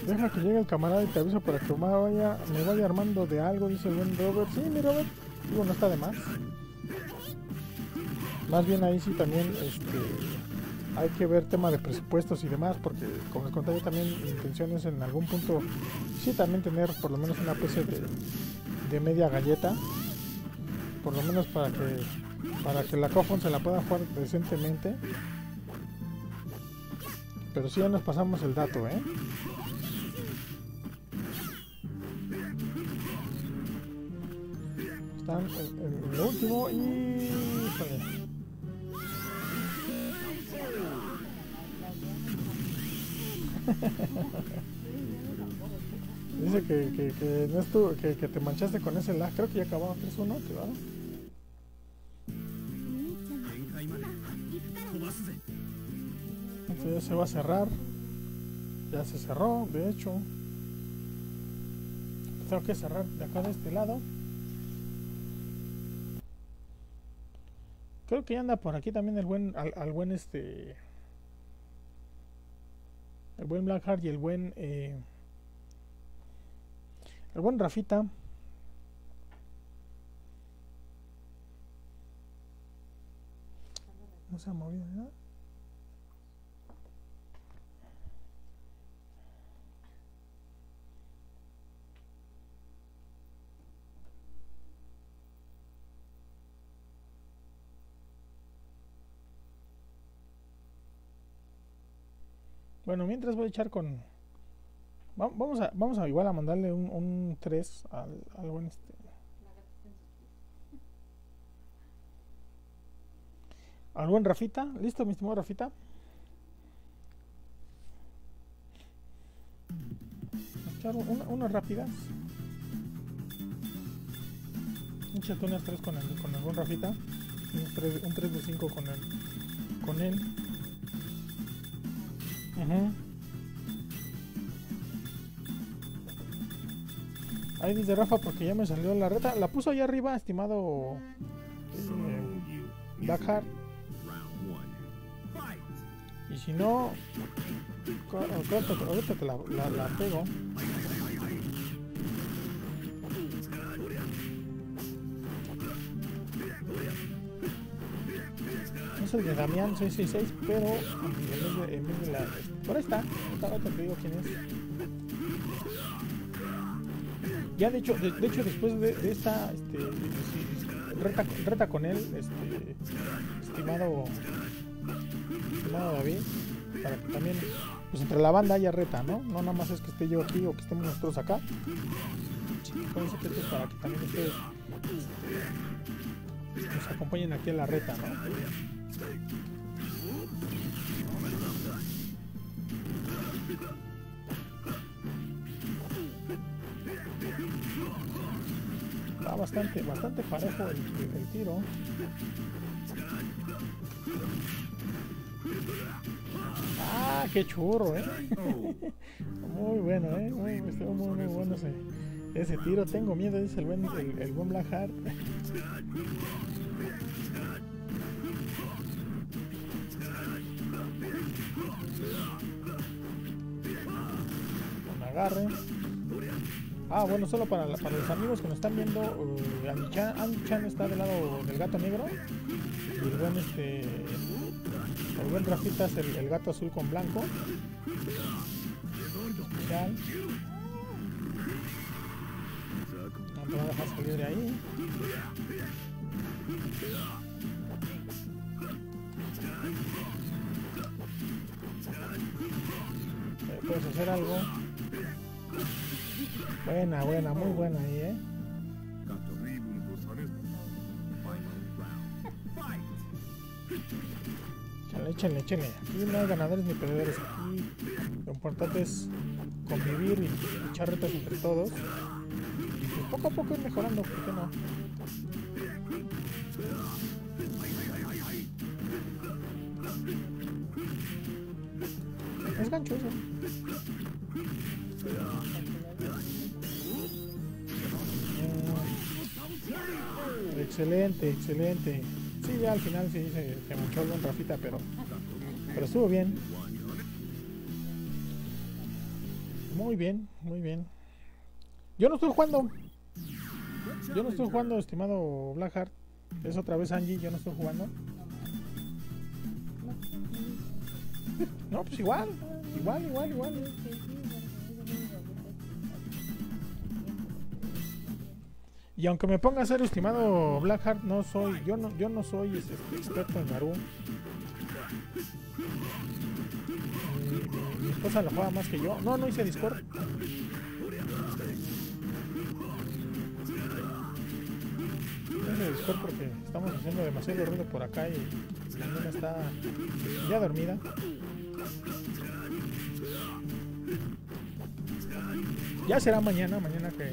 Deja que llegue el camarada y te aviso para que me vaya, me vaya armando de algo, dice el buen Robert. Sí, mi Robert, digo, no está de más. Más bien ahí sí también este, hay que ver tema de presupuestos y demás, porque como les conté yo también, mi intención es en algún punto sí también tener por lo menos una PC de, media galleta, por lo menos para que para que la Cofon se la pueda jugar decentemente. Pero sí ya nos pasamos el dato, ¿eh? Están en lo último y... Dice que, que, que, no estuvo, que, que, te manchaste con ese lag. Creo que ya acababa 3-1, ¿verdad? Esto ya se va a cerrar. Ya se cerró, de hecho. Tengo que cerrar de acá de este lado. Creo que ya anda por aquí también el buen, al, al buen este el buen Blackheart y el buen, eh, el buen Rafita. No se ha movido nada. Bueno, mientras voy a echar con... va- Vamos a, vamos a igual a mandarle un, un 3 al, al buen este... Al buen Rafita. ¿Listo, mi estimado Rafita? Echar un- una- unas rápidas. Échate unas 3 con el, con el buen Rafita. Un 3, un 3 de 5 con el, con él. Ahí dice Rafa porque ya me salió la reta. La puso allá arriba, estimado eh, one. Fight! Y si no, ahorita te- la pego. De Damián 666, pero en vez de, la. Por ahí está, te digo quién es. Ya de hecho, de, hecho después de, esta este, reta, reta con él, este, estimado estimado David, para que también, pues entre la banda haya reta, ¿no? No nada más es que esté yo aquí o que estemos nosotros acá. Que esto es para que también ustedes este, nos acompañen aquí a la reta, ¿no? Va bastante, bastante parejo el, el- tiro. Ah, qué churro, eh. Muy bueno, eh. Muy, muy, muy bueno ese, ese tiro. Tengo miedo, dice el buen, el, el buen Blackheart. Agarre. Ah, bueno, solo para, para los amigos que nos están viendo, uh, Anichan, Anichan está del lado del gato negro. Y el buen este. El buen Rafita es el, gato azul con blanco. Especial. No te va a dejar salir de ahí. Eh, Puedes hacer algo. Buena, buena, muy buena ahí, eh. Chale, échale, échale. Aquí no hay ganadores ni perdedores. Aquí lo importante es convivir y echar retos entre todos. Y pues poco a poco ir mejorando, ¿por qué no? Es gancho eso. Mm, Excelente, excelente. Sí, ya al final sí se, se manchó el buen Rafita, pero, pero estuvo bien. Muy bien, muy bien. Yo no estoy jugando. Yo no estoy jugando, estimado Blackheart. Es otra vez Angie, yo no estoy jugando. No, pues igual. Igual, igual, igual. Y aunque me ponga a ser estimado Blackheart, no soy, yo no, yo no soy experto en Garú. Mi, esposa lo juega más que yo. No, no hice Discord. No hice Discord porque estamos haciendo demasiado ruido por acá y la nena está ya dormida. Ya será mañana, mañana que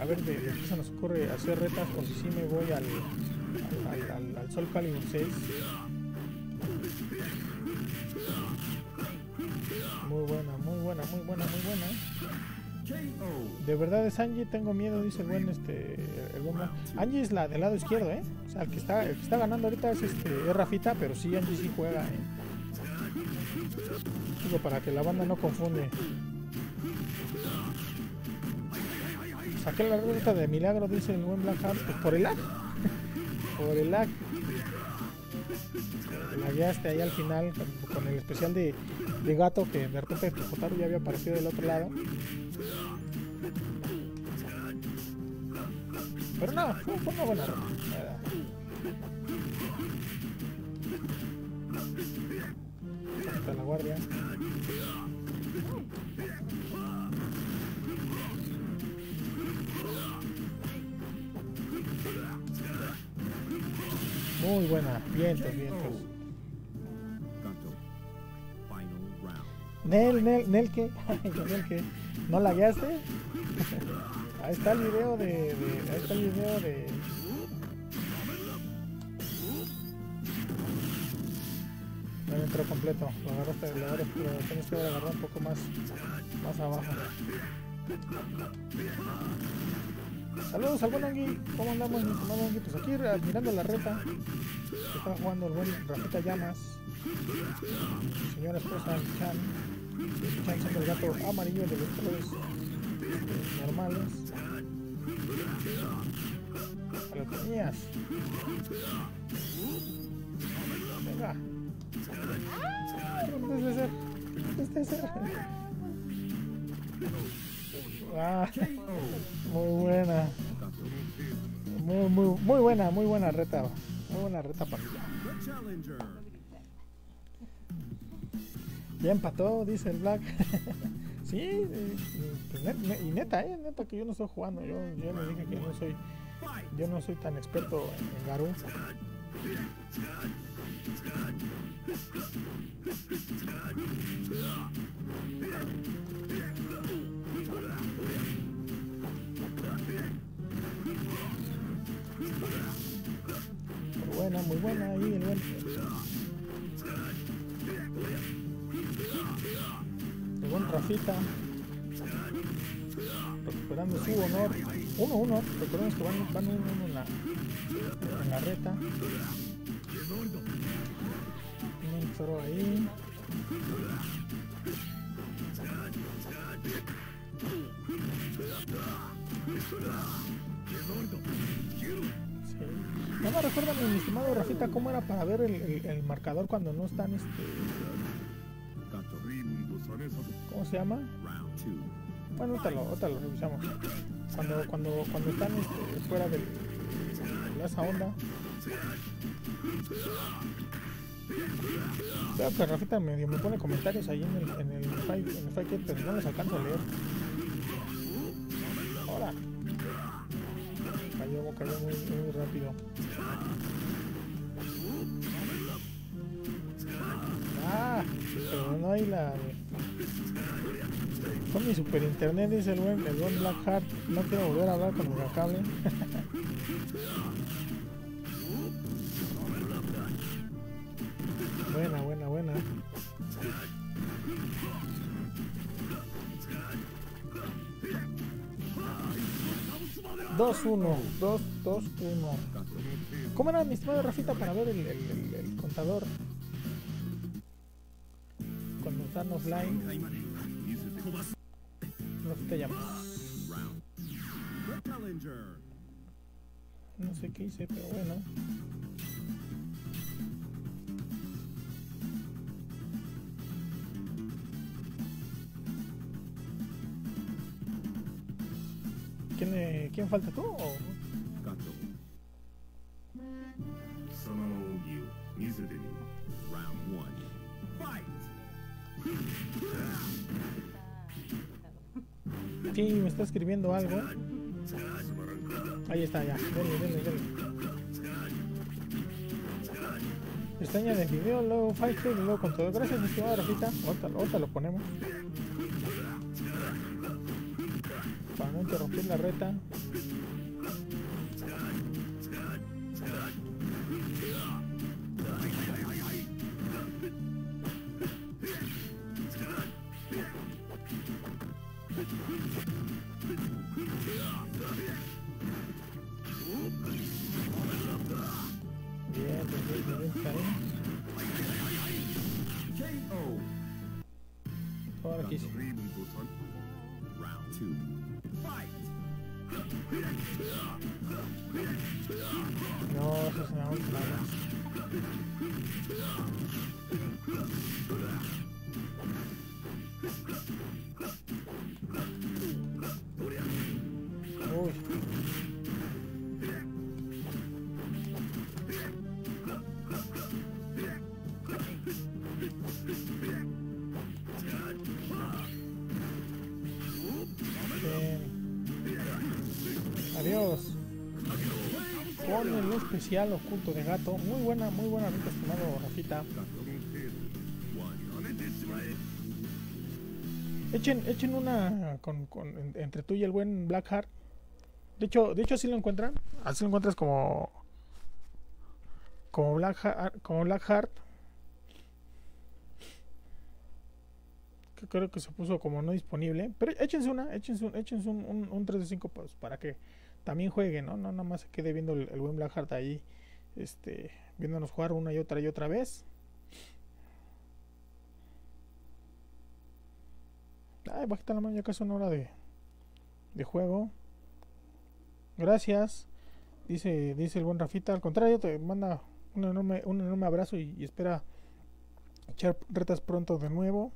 a ver de, de qué se nos ocurre hacer retas o si sí me voy al, al, Sol Calibur 6. Muy buena, muy buena, muy buena, muy buena. De verdad es Angie, tengo miedo, dice el buen este el buen. Angie es la del lado izquierdo, eh. El que está, ganando ahorita es este es Rafita, pero sí Angie sí juega, eh. Digo, para que la banda no confunde. Saqué la ruta de milagro, dice el buen Black pues por el lag. por el lag. La guiaste ahí al final con, el especial de, gato que de repente Jotaro ya había aparecido del otro lado. Pero no, fue, fue una. Está la guardia. Muy buena, vientos, vientos. Nel, Nel, Nel, ¿qué? Nel, ¿qué? ¿No la guiaste? Ahí está el video de, de- Ahí está el video de. No entró completo. Lo agarraste, lo, agarraste, lo tienes que agarrado un poco más, más abajo. Saludos al buen Angui. ¿Cómo andamos, mi estimado Angui? Pues aquí mirando la reta. Que está jugando el buen Rafita Llamas. Mi señora esposa, Chan. Chan siendo el gato amarillo de los colores eh, normales. Lo tenías. Venga. Muy buena. Muy, muy, muy buena, muy buena reta. Muy buena reta challenger. Ya empató, dice el Black. sí, y neta, eh, neta que yo no estoy jugando. Yo, yo le dije que no soy, yo no soy tan experto en Garú. Buena, muy buena ahí el buen. El. Recuperando su honor. 1-1. Recordemos que van, van 1-1 en la, en la reta. Un throw ahí. Sí. No me recuerdan, mi estimado Rafita, cómo era para ver el, marcador cuando no están, este. ¿cómo se llama? Bueno, ahorita lo, lo revisamos. Cuando, cuando, cuando están este, fuera del, de esa onda. Veo que Rafita medio me pone comentarios ahí en el, en el, Fight- en el Kit, pero no los alcanzo a leer. Ahora. Cayó, cayó muy, muy rápido. Ah, pero no hay la. Con mi super internet, dice el buen, el buen Black Heart. No quiero volver a hablar con el cable. buena, buena, buena. Dos, uno, dos, dos, uno. ¿Cómo era mi Rafita para ver el, contador? Cuando están offline, no te. Round. The challenger. No sé qué hice, pero bueno. ¿Quién, eh, ¿Quién falta tú? o- Kanto. Round one. Fight. Sí, me está escribiendo algo. Ahí está, ya. Denle, denle, denle. Pestaña de video, luego Fight Club y luego con todo. Gracias, estimado Rafita. Ahorita, ahorita lo ponemos. Interrumpir la reta. Especial oculto de gato. Muy buena, muy buena ruta, estimado Rafita. Echen, echen una entre tú y el buen Blackheart. De hecho, de hecho así lo encuentran. Así lo encuentras como como Blackheart, como Blackheart. Que creo que se puso como no disponible. Pero échense una, échense un, échense un, un, un 3 de 5 pues, para que también jueguen, ¿no? No nada más se quede viendo el, el buen Blackheart ahí, este, viéndonos jugar una y otra y otra vez. Ay, bajita la mano, ya casi una hora de, de juego. Gracias. Dice, dice el buen Rafita. Al contrario, te manda un enorme, un enorme abrazo y, y espera echar retas pronto de nuevo.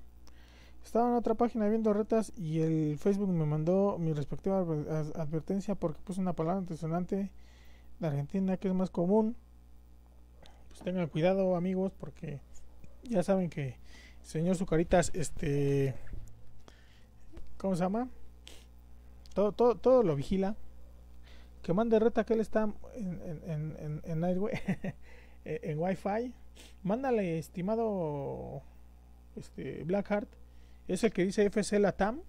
Estaba en otra página viendo retas y el Facebook me mandó mi respectiva advertencia porque puse una palabra intencionante de Argentina que es más común. Pues tengan cuidado amigos porque ya saben que el señor Zucaritas, este... ¿Cómo se llama? Todo, todo, todo lo vigila. Que mande reta que él está en, en, en, en- en Wi-Fi. Mándale, estimado este, Blackheart. Es el que dice FC Latam.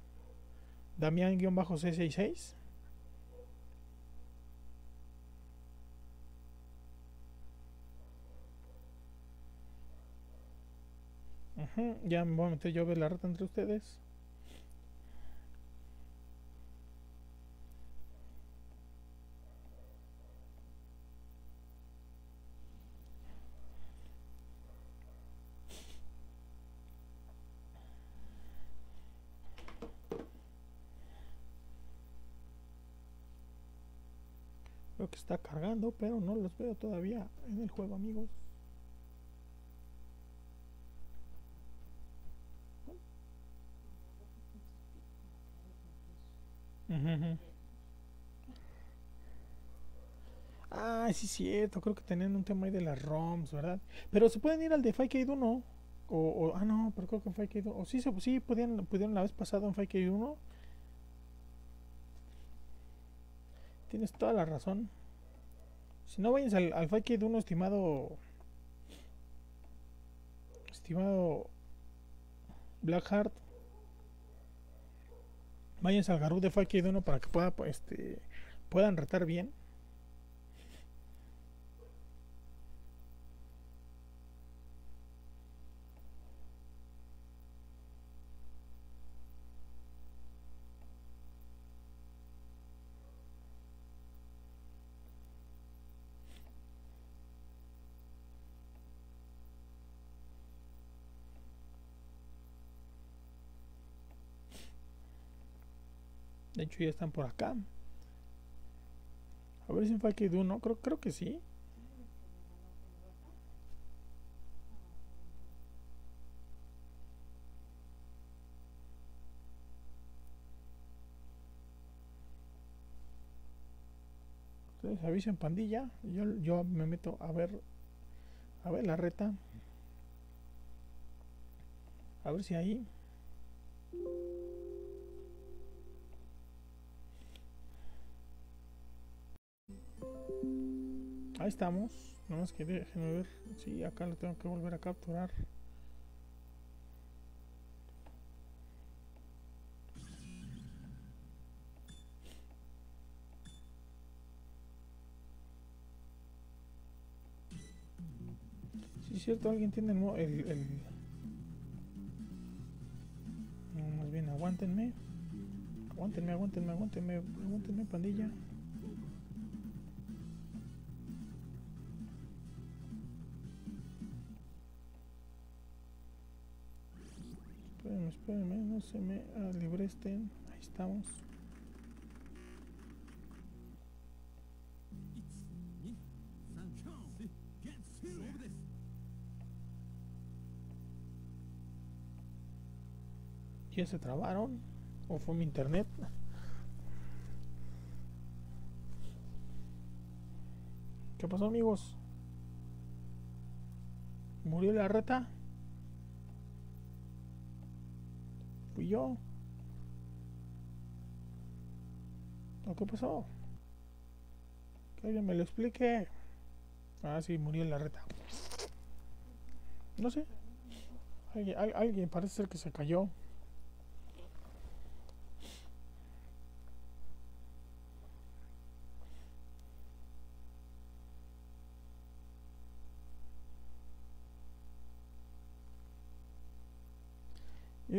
Damián-C66. Ujú, Ya me voy a meter yo a ver la reta entre ustedes. Está cargando, pero no los veo todavía en el juego, amigos. Ujú, ujú. Ah, sí, cierto. Creo que tenían un tema ahí de las ROMs, ¿verdad? Pero se pueden ir al de Fake 1. O, o- ah, no, pero creo que en Fake 1. O sí, se- sí podían, pudieron la vez pasada en Fake 1. Tienes toda la razón. Si no, vayan al, al Fake 1, estimado. Estimado. Blackheart. Váyanse al Garú de Fake 1 para que pueda, pues, este, puedan retar bien. De hecho, ya están por acá. A ver si en 1, creo, creo que sí. Ustedes avisen pandilla. Yo, yo me meto a ver. A ver la reta. A ver si ahí. Ahí estamos. Nomás que déjenme ver. Sí, acá lo tengo que volver a capturar. Sí, es cierto, alguien tiene el, el, el- más bien, aguántenme. Aguántenme, aguántenme, aguántenme, aguántenme, pandilla. Espérenme, no se me alibresten. Ahí estamos. ¿Ya se trabaron? ¿O fue mi internet? ¿Qué pasó amigos? ¿Murió la reta? ¿Fui yo? ¿O qué pasó? Que alguien me lo explique. Ah, sí, murió la reta. No sé. Alguien, al- alguien parece ser que se cayó.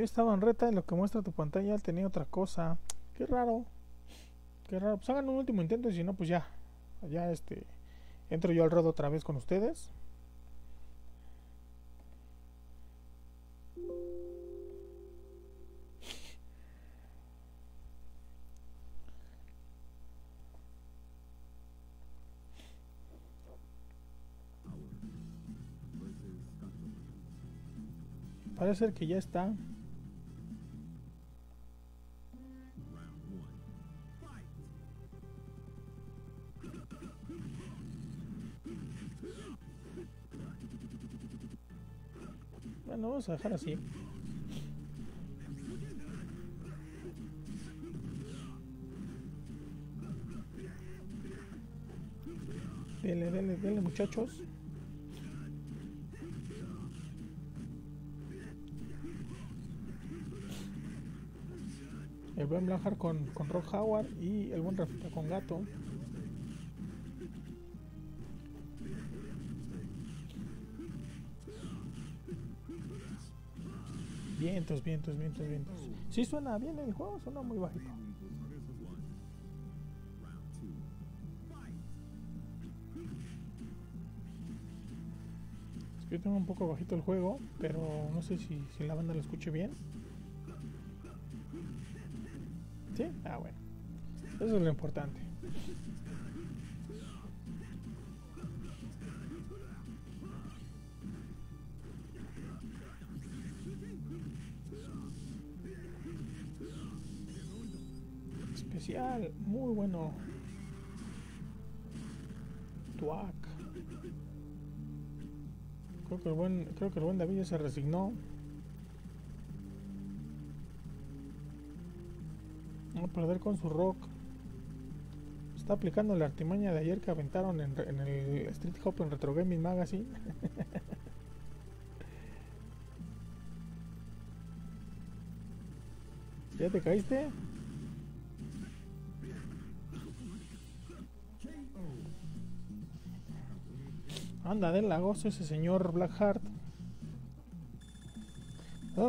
Yo estaba en lo que muestra tu pantalla tenía otra cosa. Qué raro. Qué raro. Pues hagan un último intento y si no, pues ya. Ya este. Entro yo al ruedo otra vez con ustedes. Parece que ya está. Vamos a dejar así. Dele, dele, dele, muchachos. El buen Blanchard con, con Rock Howard y el buen Rafita con Gato. Vientos, vientos, vientos, vientos. Sí suena bien el juego, suena muy bajito. Es que yo tengo un poco bajito el juego, pero no sé si, si la banda lo escuche bien. ¿Sí? Ah, bueno. Eso es lo importante. Creo que el buen, creo que el buen David se resignó. No perder con su rock. Está aplicando la artimaña de ayer que aventaron en el Street Hop en Retro Gaming Magazine. ¿Ya te caíste? Anda del lagoso ese señor Blackheart.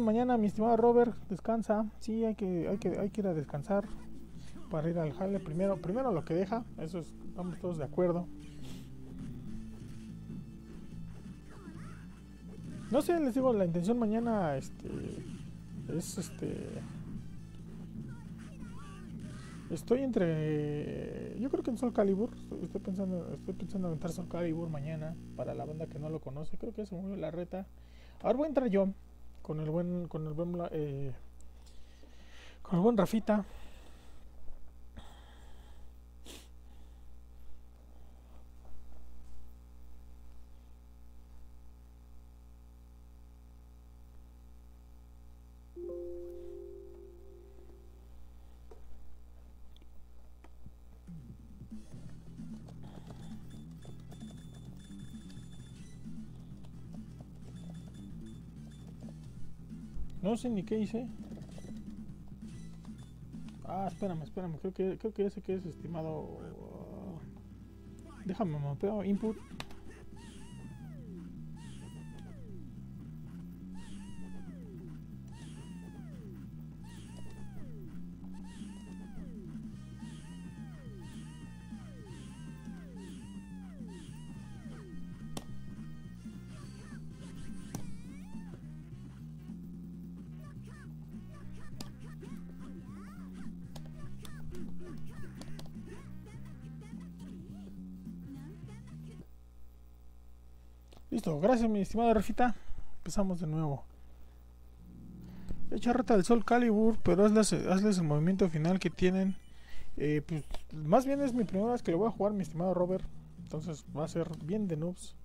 Mañana, mi estimado Robert, descansa. Sí, hay que, hay que, hay que ir a descansar para ir al jale. Primero, primero lo que deja, eso es, estamos todos de acuerdo. No sé, les digo, la intención mañana, este, es este. Estoy entre, yo creo que en Soul Calibur. Estoy, pensando, estoy pensando aventar Soul Calibur mañana para la banda que no lo conoce. Creo que se movió la reta. Ahora voy a entrar yo con el buen, con el buen, eh, con el buen Rafita. No sé ni qué hice. Ah, espérame, espérame. Creo que, creo que sé que es estimado. Déjame mapeo. Input. Gracias mi estimada Rafita. Empezamos de nuevo. Echa rata del sol Calibur, pero hazles, hazles el movimiento final que tienen. Eh, pues, más bien es mi primera vez que lo voy a jugar, mi estimado Robert. Entonces va a ser bien de noobs.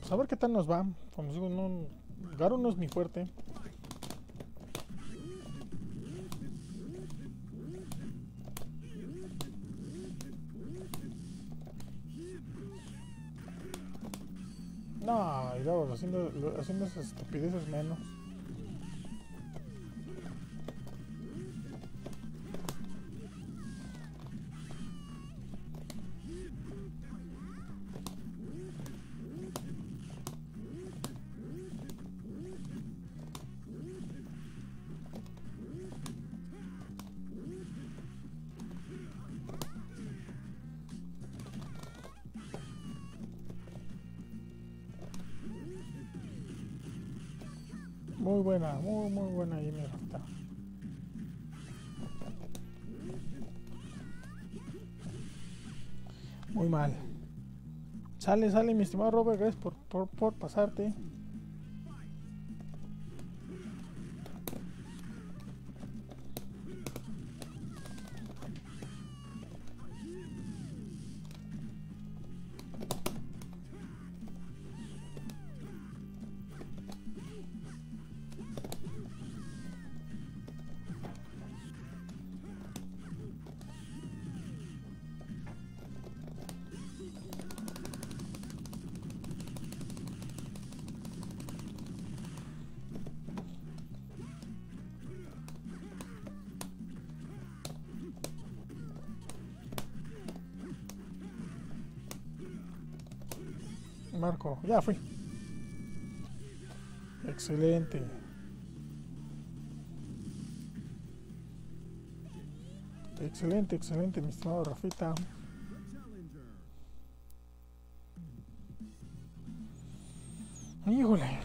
Pues a ver qué tal nos va. Como digo, no, Garo no es mi fuerte. Haciendo, haciendo esas estupideces menos. Sale, sale mi estimado Robert, gracias por, por, por pasarte. Marco, ya fui. Excelente. Excelente, excelente, mi estimado Rafita. Híjole.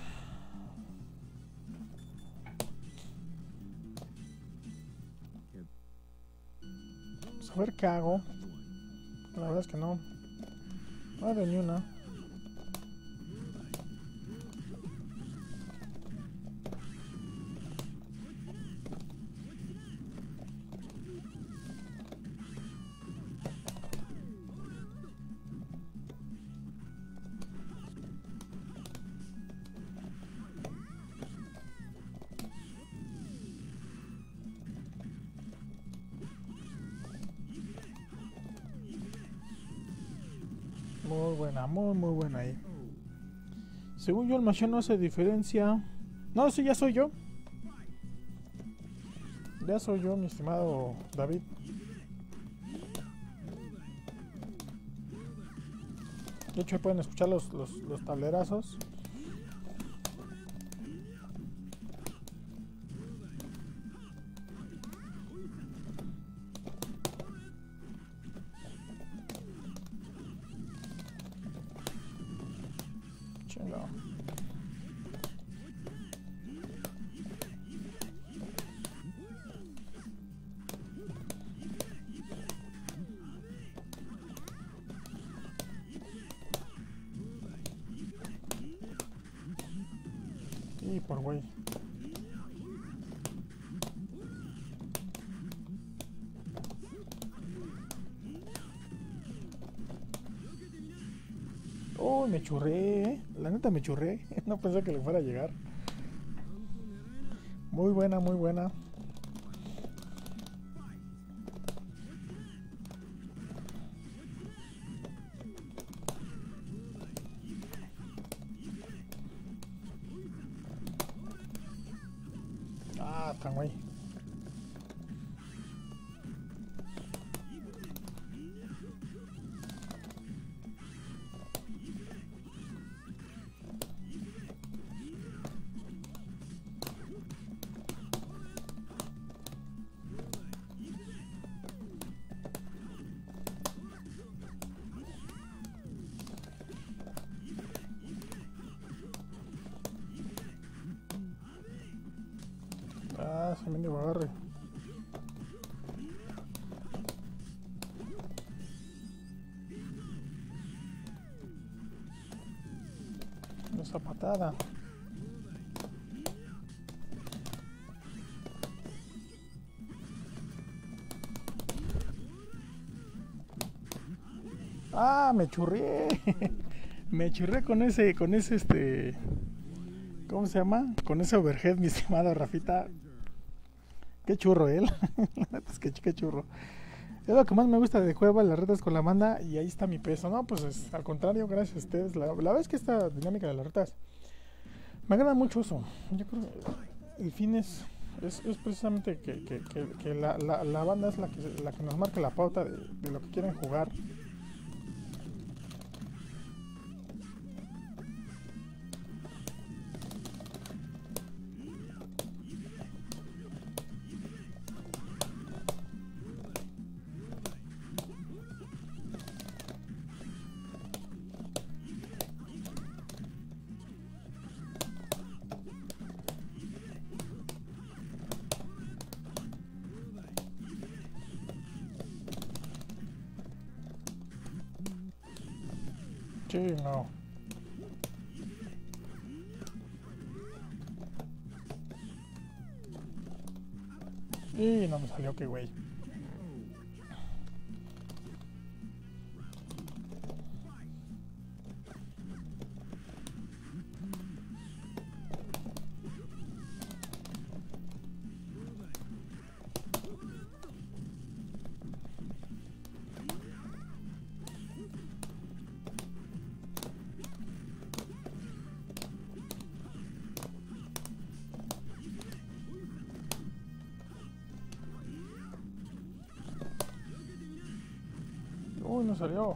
Vamos a qué hago. Muy buena, muy muy buena ahí. Según yo el machón no hace diferencia. No, sí, ya soy yo. Ya soy yo, mi estimado David. De hecho, pueden escuchar los, los, los tablerazos. Me churré, ¿eh? La neta me churré. No pensé que le fuera a llegar. Muy buena, muy buena. Ah, me churré. me churré con ese, con ese este. ¿Cómo se llama? Con ese overhead, mi estimado Rafita. Qué churro él. es que qué churro. Es lo que más me gusta de Cueva, las retas con la banda y ahí está mi peso. No, pues es, al contrario, gracias a ustedes. La, la es que esta dinámica de las retas me agrada mucho eso. Yo creo que el fin es, es, es precisamente que, que, que, la, la, la, banda es la que, la que nos marca la pauta de, de lo que quieren jugar. No me Uy, no salió.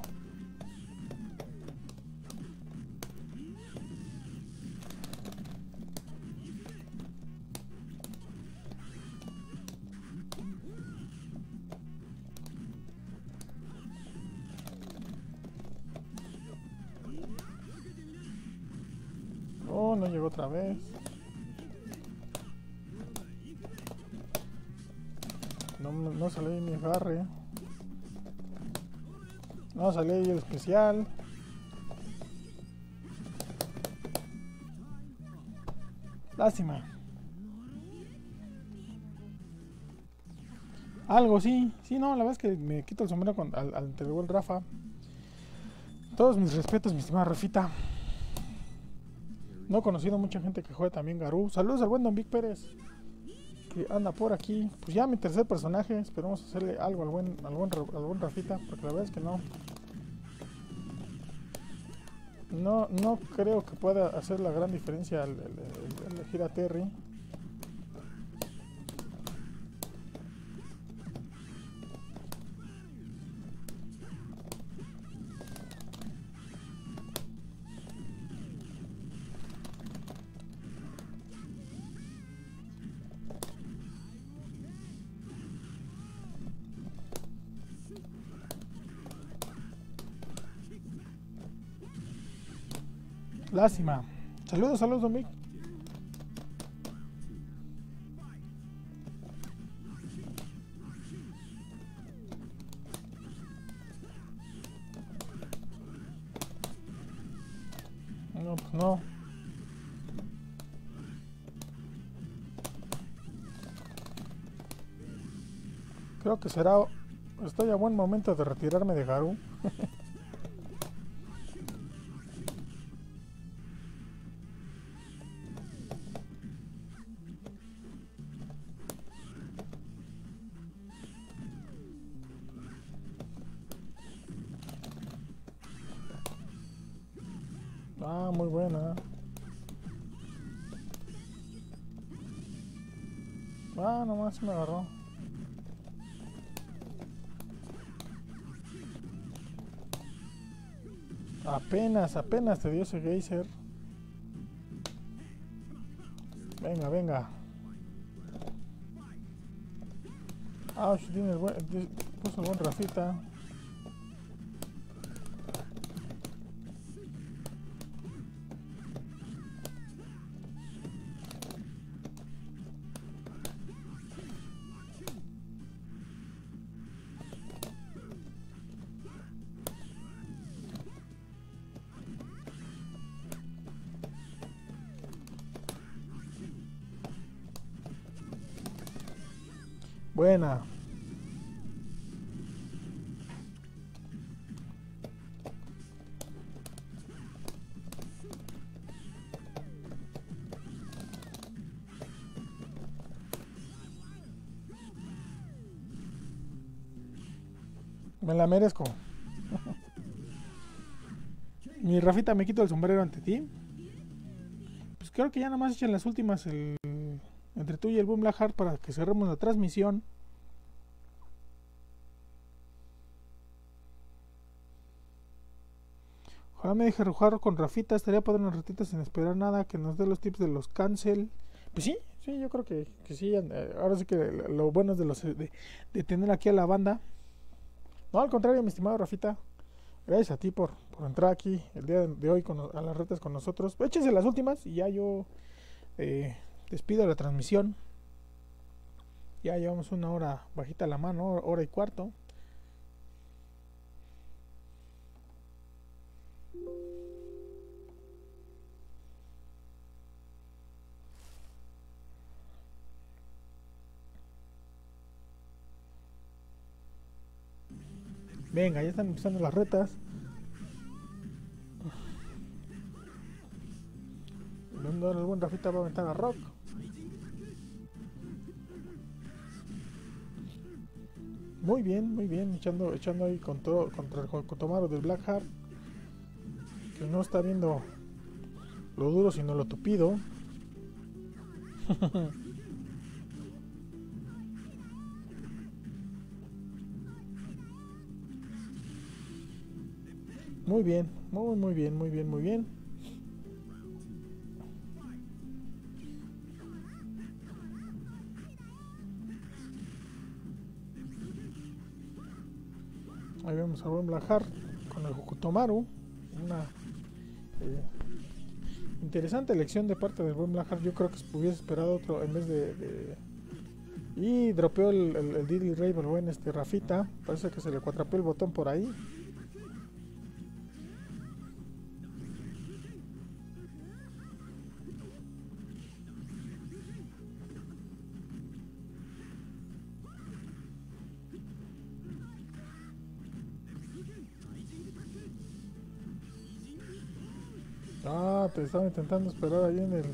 Oh, no llegó otra vez. No, no salió ni agarre. No ahí el especial. Lástima. Algo, sí. Sí, no, la verdad es que me quito el sombrero con, al, al ante el Rafa. Todos mis respetos, mi estimada Rafita. No he conocido mucha gente que juegue también Garú. Saludos al buen Don Vic Pérez. Que anda por aquí. Pues ya mi tercer personaje. Esperemos hacerle algo al buen, al buen, al buen Rafita. Porque la verdad es que no. No, no creo que pueda hacer la gran diferencia al, al, al elegir a Terry. Lástima. Saludos, saludos. No, pues no. Creo que será. Estoy a buen momento de retirarme de Garu. Ah, muy buena. Ah, nomás me agarró. Apenas, apenas te dio ese geyser. Venga, venga. Ah, tiene el buen, puso el buen Rafita. La merezco. Mi Rafita, me quito el sombrero ante ti. Pues creo que ya nada más echan las últimas el, entre tú y el Boom Heart para que cerremos la transmisión. Ojalá me deje jugar con Rafita. Estaría para unas ratitas sin esperar nada. Que nos dé los tips de los cancel. Pues sí, sí, yo creo que, que sí. eh, Ahora sí que lo bueno es de, los, de, de tener aquí a la banda. No, al contrario, mi estimado Rafita. Gracias a ti por, por entrar aquí el día de hoy con, a las retas con nosotros. Échense las últimas y ya yo eh, despido la transmisión. Ya llevamos una hora bajita la mano, hora y cuarto. Venga, ya están empezando las retas. ¿Dónde buen Rafita va a aventar a Rock? Muy bien, muy bien, echando, echando ahí con todo, contra el Cotomaro del Blackheart. Que no está viendo lo duro sino lo tupido. Muy bien, muy muy bien, muy bien, muy bien. Ahí vemos a buen Blajar con el Hokutomaru. Una eh, interesante elección de parte del buen Blajar. Yo creo que hubiese esperado otro en vez de. y dropeó el, el, el Diddley Ray, el buen este Rafita. Parece que se le cuatrapeó el botón por ahí. Te estaba intentando esperar ahí en el.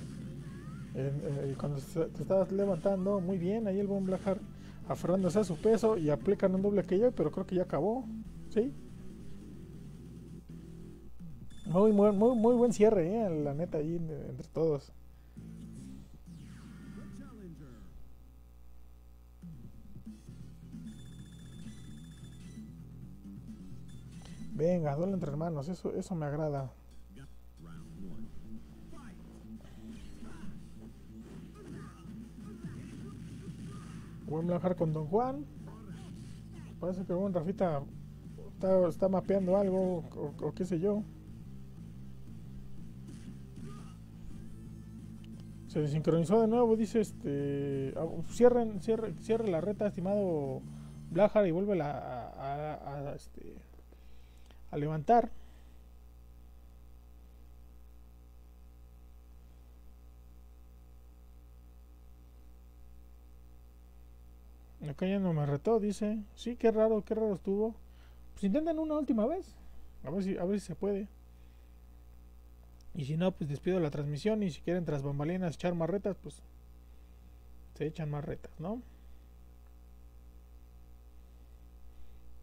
en- eh, cuando te estabas levantando, muy bien, ahí el buen Blackheart aferrándose a su peso y aplican un doble que yo, pero creo que ya acabó. ¿Sí? Muy, muy, muy, buen cierre, eh, la neta, ahí en- entre todos. Venga, duele entre hermanos, eso, eso me agrada. Buen Blackheart con Don Juan. Parece que buen Rafita está, mapeando algo o, qué sé yo. Se desincronizó de nuevo, dice este. ah, Cierren, cierre, cierre la reta, estimado Blackheart, y vuelve a, a, a- a, este, a levantar. Acá ya no me retó, dice. Sí, qué raro, qué raro estuvo. Pues intenten una última vez. A ver si, a ver si se puede. Y si no, pues despido la transmisión. Y si quieren tras bambalinas echar más retas, pues se echan más retas, ¿no?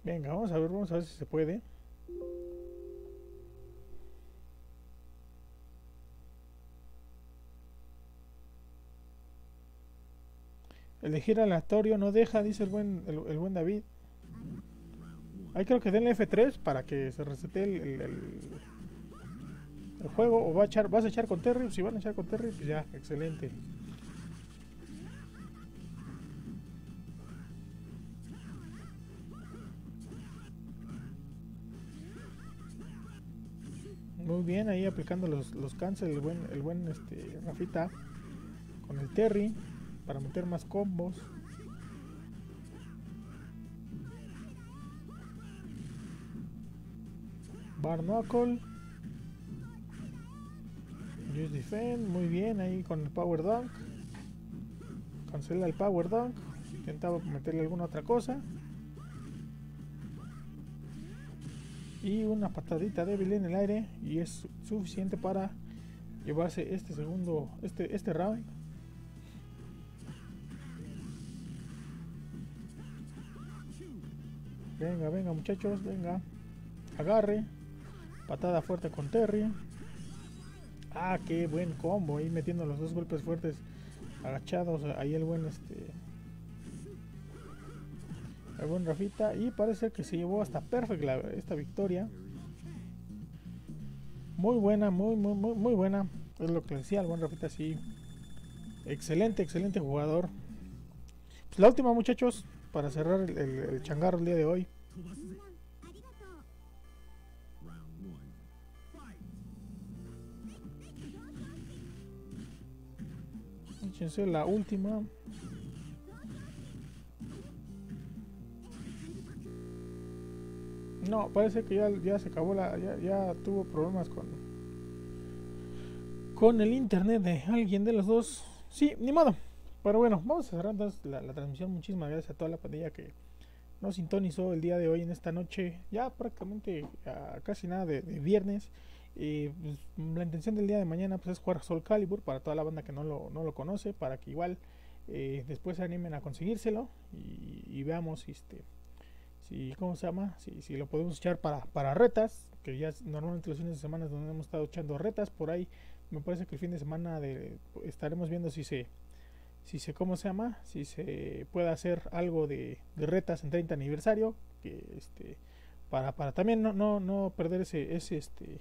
Venga, vamos a ver, vamos a ver si se puede. Elegir aleatorio no deja, dice el buen, el, buen David. Ahí creo que denle F3 para que se resete el- el juego. O va a echar, vas a echar con Terry. Si van a echar con Terry, pues ya, excelente. Muy bien, ahí aplicando los, los cancel el buen, el buen este, Rafita con el Terry para meter más combos. Barnacle. Use Defend, muy bien ahí con el Power Dunk. Cancela el Power Dunk. intentaba meterle alguna otra cosa. Y una patadita débil en el aire y es suficiente para llevarse este segundo, este, este round. Venga, venga muchachos, venga. Agarre. Patada fuerte con Terry. Ah, qué buen combo. Ahí metiendo los dos golpes fuertes agachados. Ahí el buen este. El buen Rafita. Y parece que se llevó hasta perfecta esta victoria. Muy buena, muy, muy, muy, muy buena. Es lo que decía el buen Rafita, sí. Excelente, excelente jugador. Pues la última, muchachos, para cerrar el, el, el changarro el día de hoy. Échense la última. No, parece que ya, ya se acabó la. Ya, ya tuvo problemas con. Con el internet de alguien de los dos. Sí, ni modo. Pero bueno, vamos a cerrar entonces la, transmisión. Muchísimas gracias a toda la pandilla que nos sintonizó el día de hoy en esta noche. Ya prácticamente casi nada de, viernes. Eh, pues, la intención del día de mañana pues, es jugar Soul Calibur para toda la banda que no lo, no lo conoce, para que igual eh, después se animen a conseguírselo y, veamos este, si, ¿cómo se llama? Si, si lo podemos echar para, para retas, que ya normalmente los fines de semana donde hemos estado echando retas, por ahí me parece que el fin de semana de, estaremos viendo si se, si se, ¿cómo se llama? Si se puede hacer algo de, de retas en 30 aniversario, que este, para, para también no, no, no perder ese, ese este,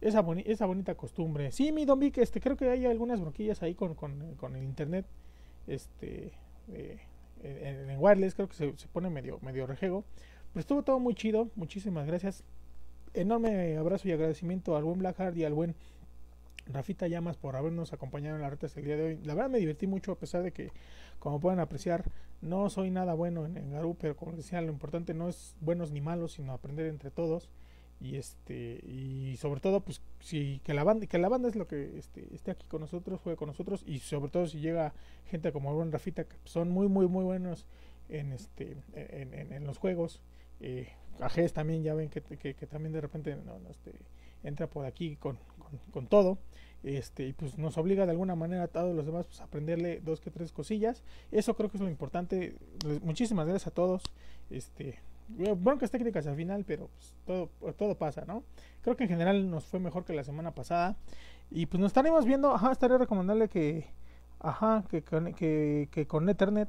esa, esa bonita costumbre. Sí, mi Don Vic, este, creo que hay algunas bronquillas ahí con, con, con el internet. Este, eh, en, en, wireless, creo que se, se, pone medio, medio rejego. Pero estuvo todo muy chido. Muchísimas gracias. Enorme abrazo y agradecimiento al buen Blackheart y al buen Rafita Llamas por habernos acompañado en las retas el día de hoy. La verdad me divertí mucho, a pesar de que, como pueden apreciar, no soy nada bueno en, Garú, pero como decía, lo importante no es buenos ni malos, sino aprender entre todos y este y sobre todo pues si que la banda que la banda es lo que este, esté aquí con nosotros juegue con nosotros y sobre todo si llega gente como buen Rafita que son muy muy muy buenos en este en, en, los juegos eh, Ajes también ya ven que, que, que también de repente no, no, este, entra por aquí con, con, todo este y pues nos obliga de alguna manera a todos los demás pues, a aprenderle dos que tres cosillas. Eso creo que es lo importante. Muchísimas gracias a todos este broncas técnicas al final, pero pues, todo, todo pasa, ¿no? Creo que en general nos fue mejor que la semana pasada. Y pues nos estaremos viendo, ajá, estaría recomendable que, ajá, que, que, que con Ethernet,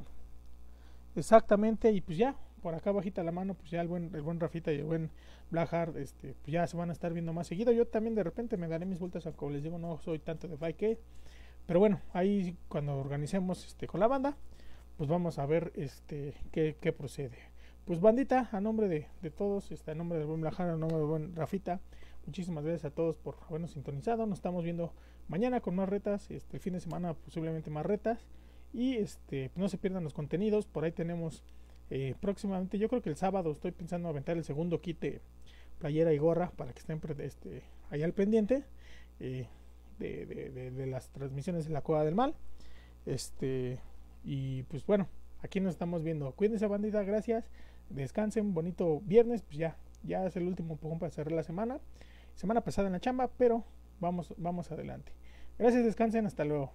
exactamente, y pues ya, por acá bajita la mano, pues ya el buen, el buen Rafita y el buen Blackheart, este, pues ya se van a estar viendo más seguido. Yo también de repente me daré mis vueltas, como les digo, no soy tanto de 5K. Pero bueno, ahí cuando organicemos este, con la banda, pues vamos a ver este, qué, qué procede pues bandita, a nombre de, de todos, este, a nombre del buen Blajano, a nombre del buen Rafita, muchísimas gracias a todos por habernos sintonizado. Nos estamos viendo mañana con más retas, este fin de semana posiblemente más retas. Y este no se pierdan los contenidos, por ahí tenemos eh, próximamente, yo creo que el sábado estoy pensando aventar el segundo de playera y gorra para que estén este, ahí al pendiente eh, de, las transmisiones de la Cueva del Mal. Este, y pues bueno, aquí nos estamos viendo. Cuídense bandita, gracias descansen, bonito viernes, pues ya, ya es el último empujón para cerrar la semana. Semana pasada en la chamba, pero vamos, vamos adelante. Gracias, descansen, hasta luego.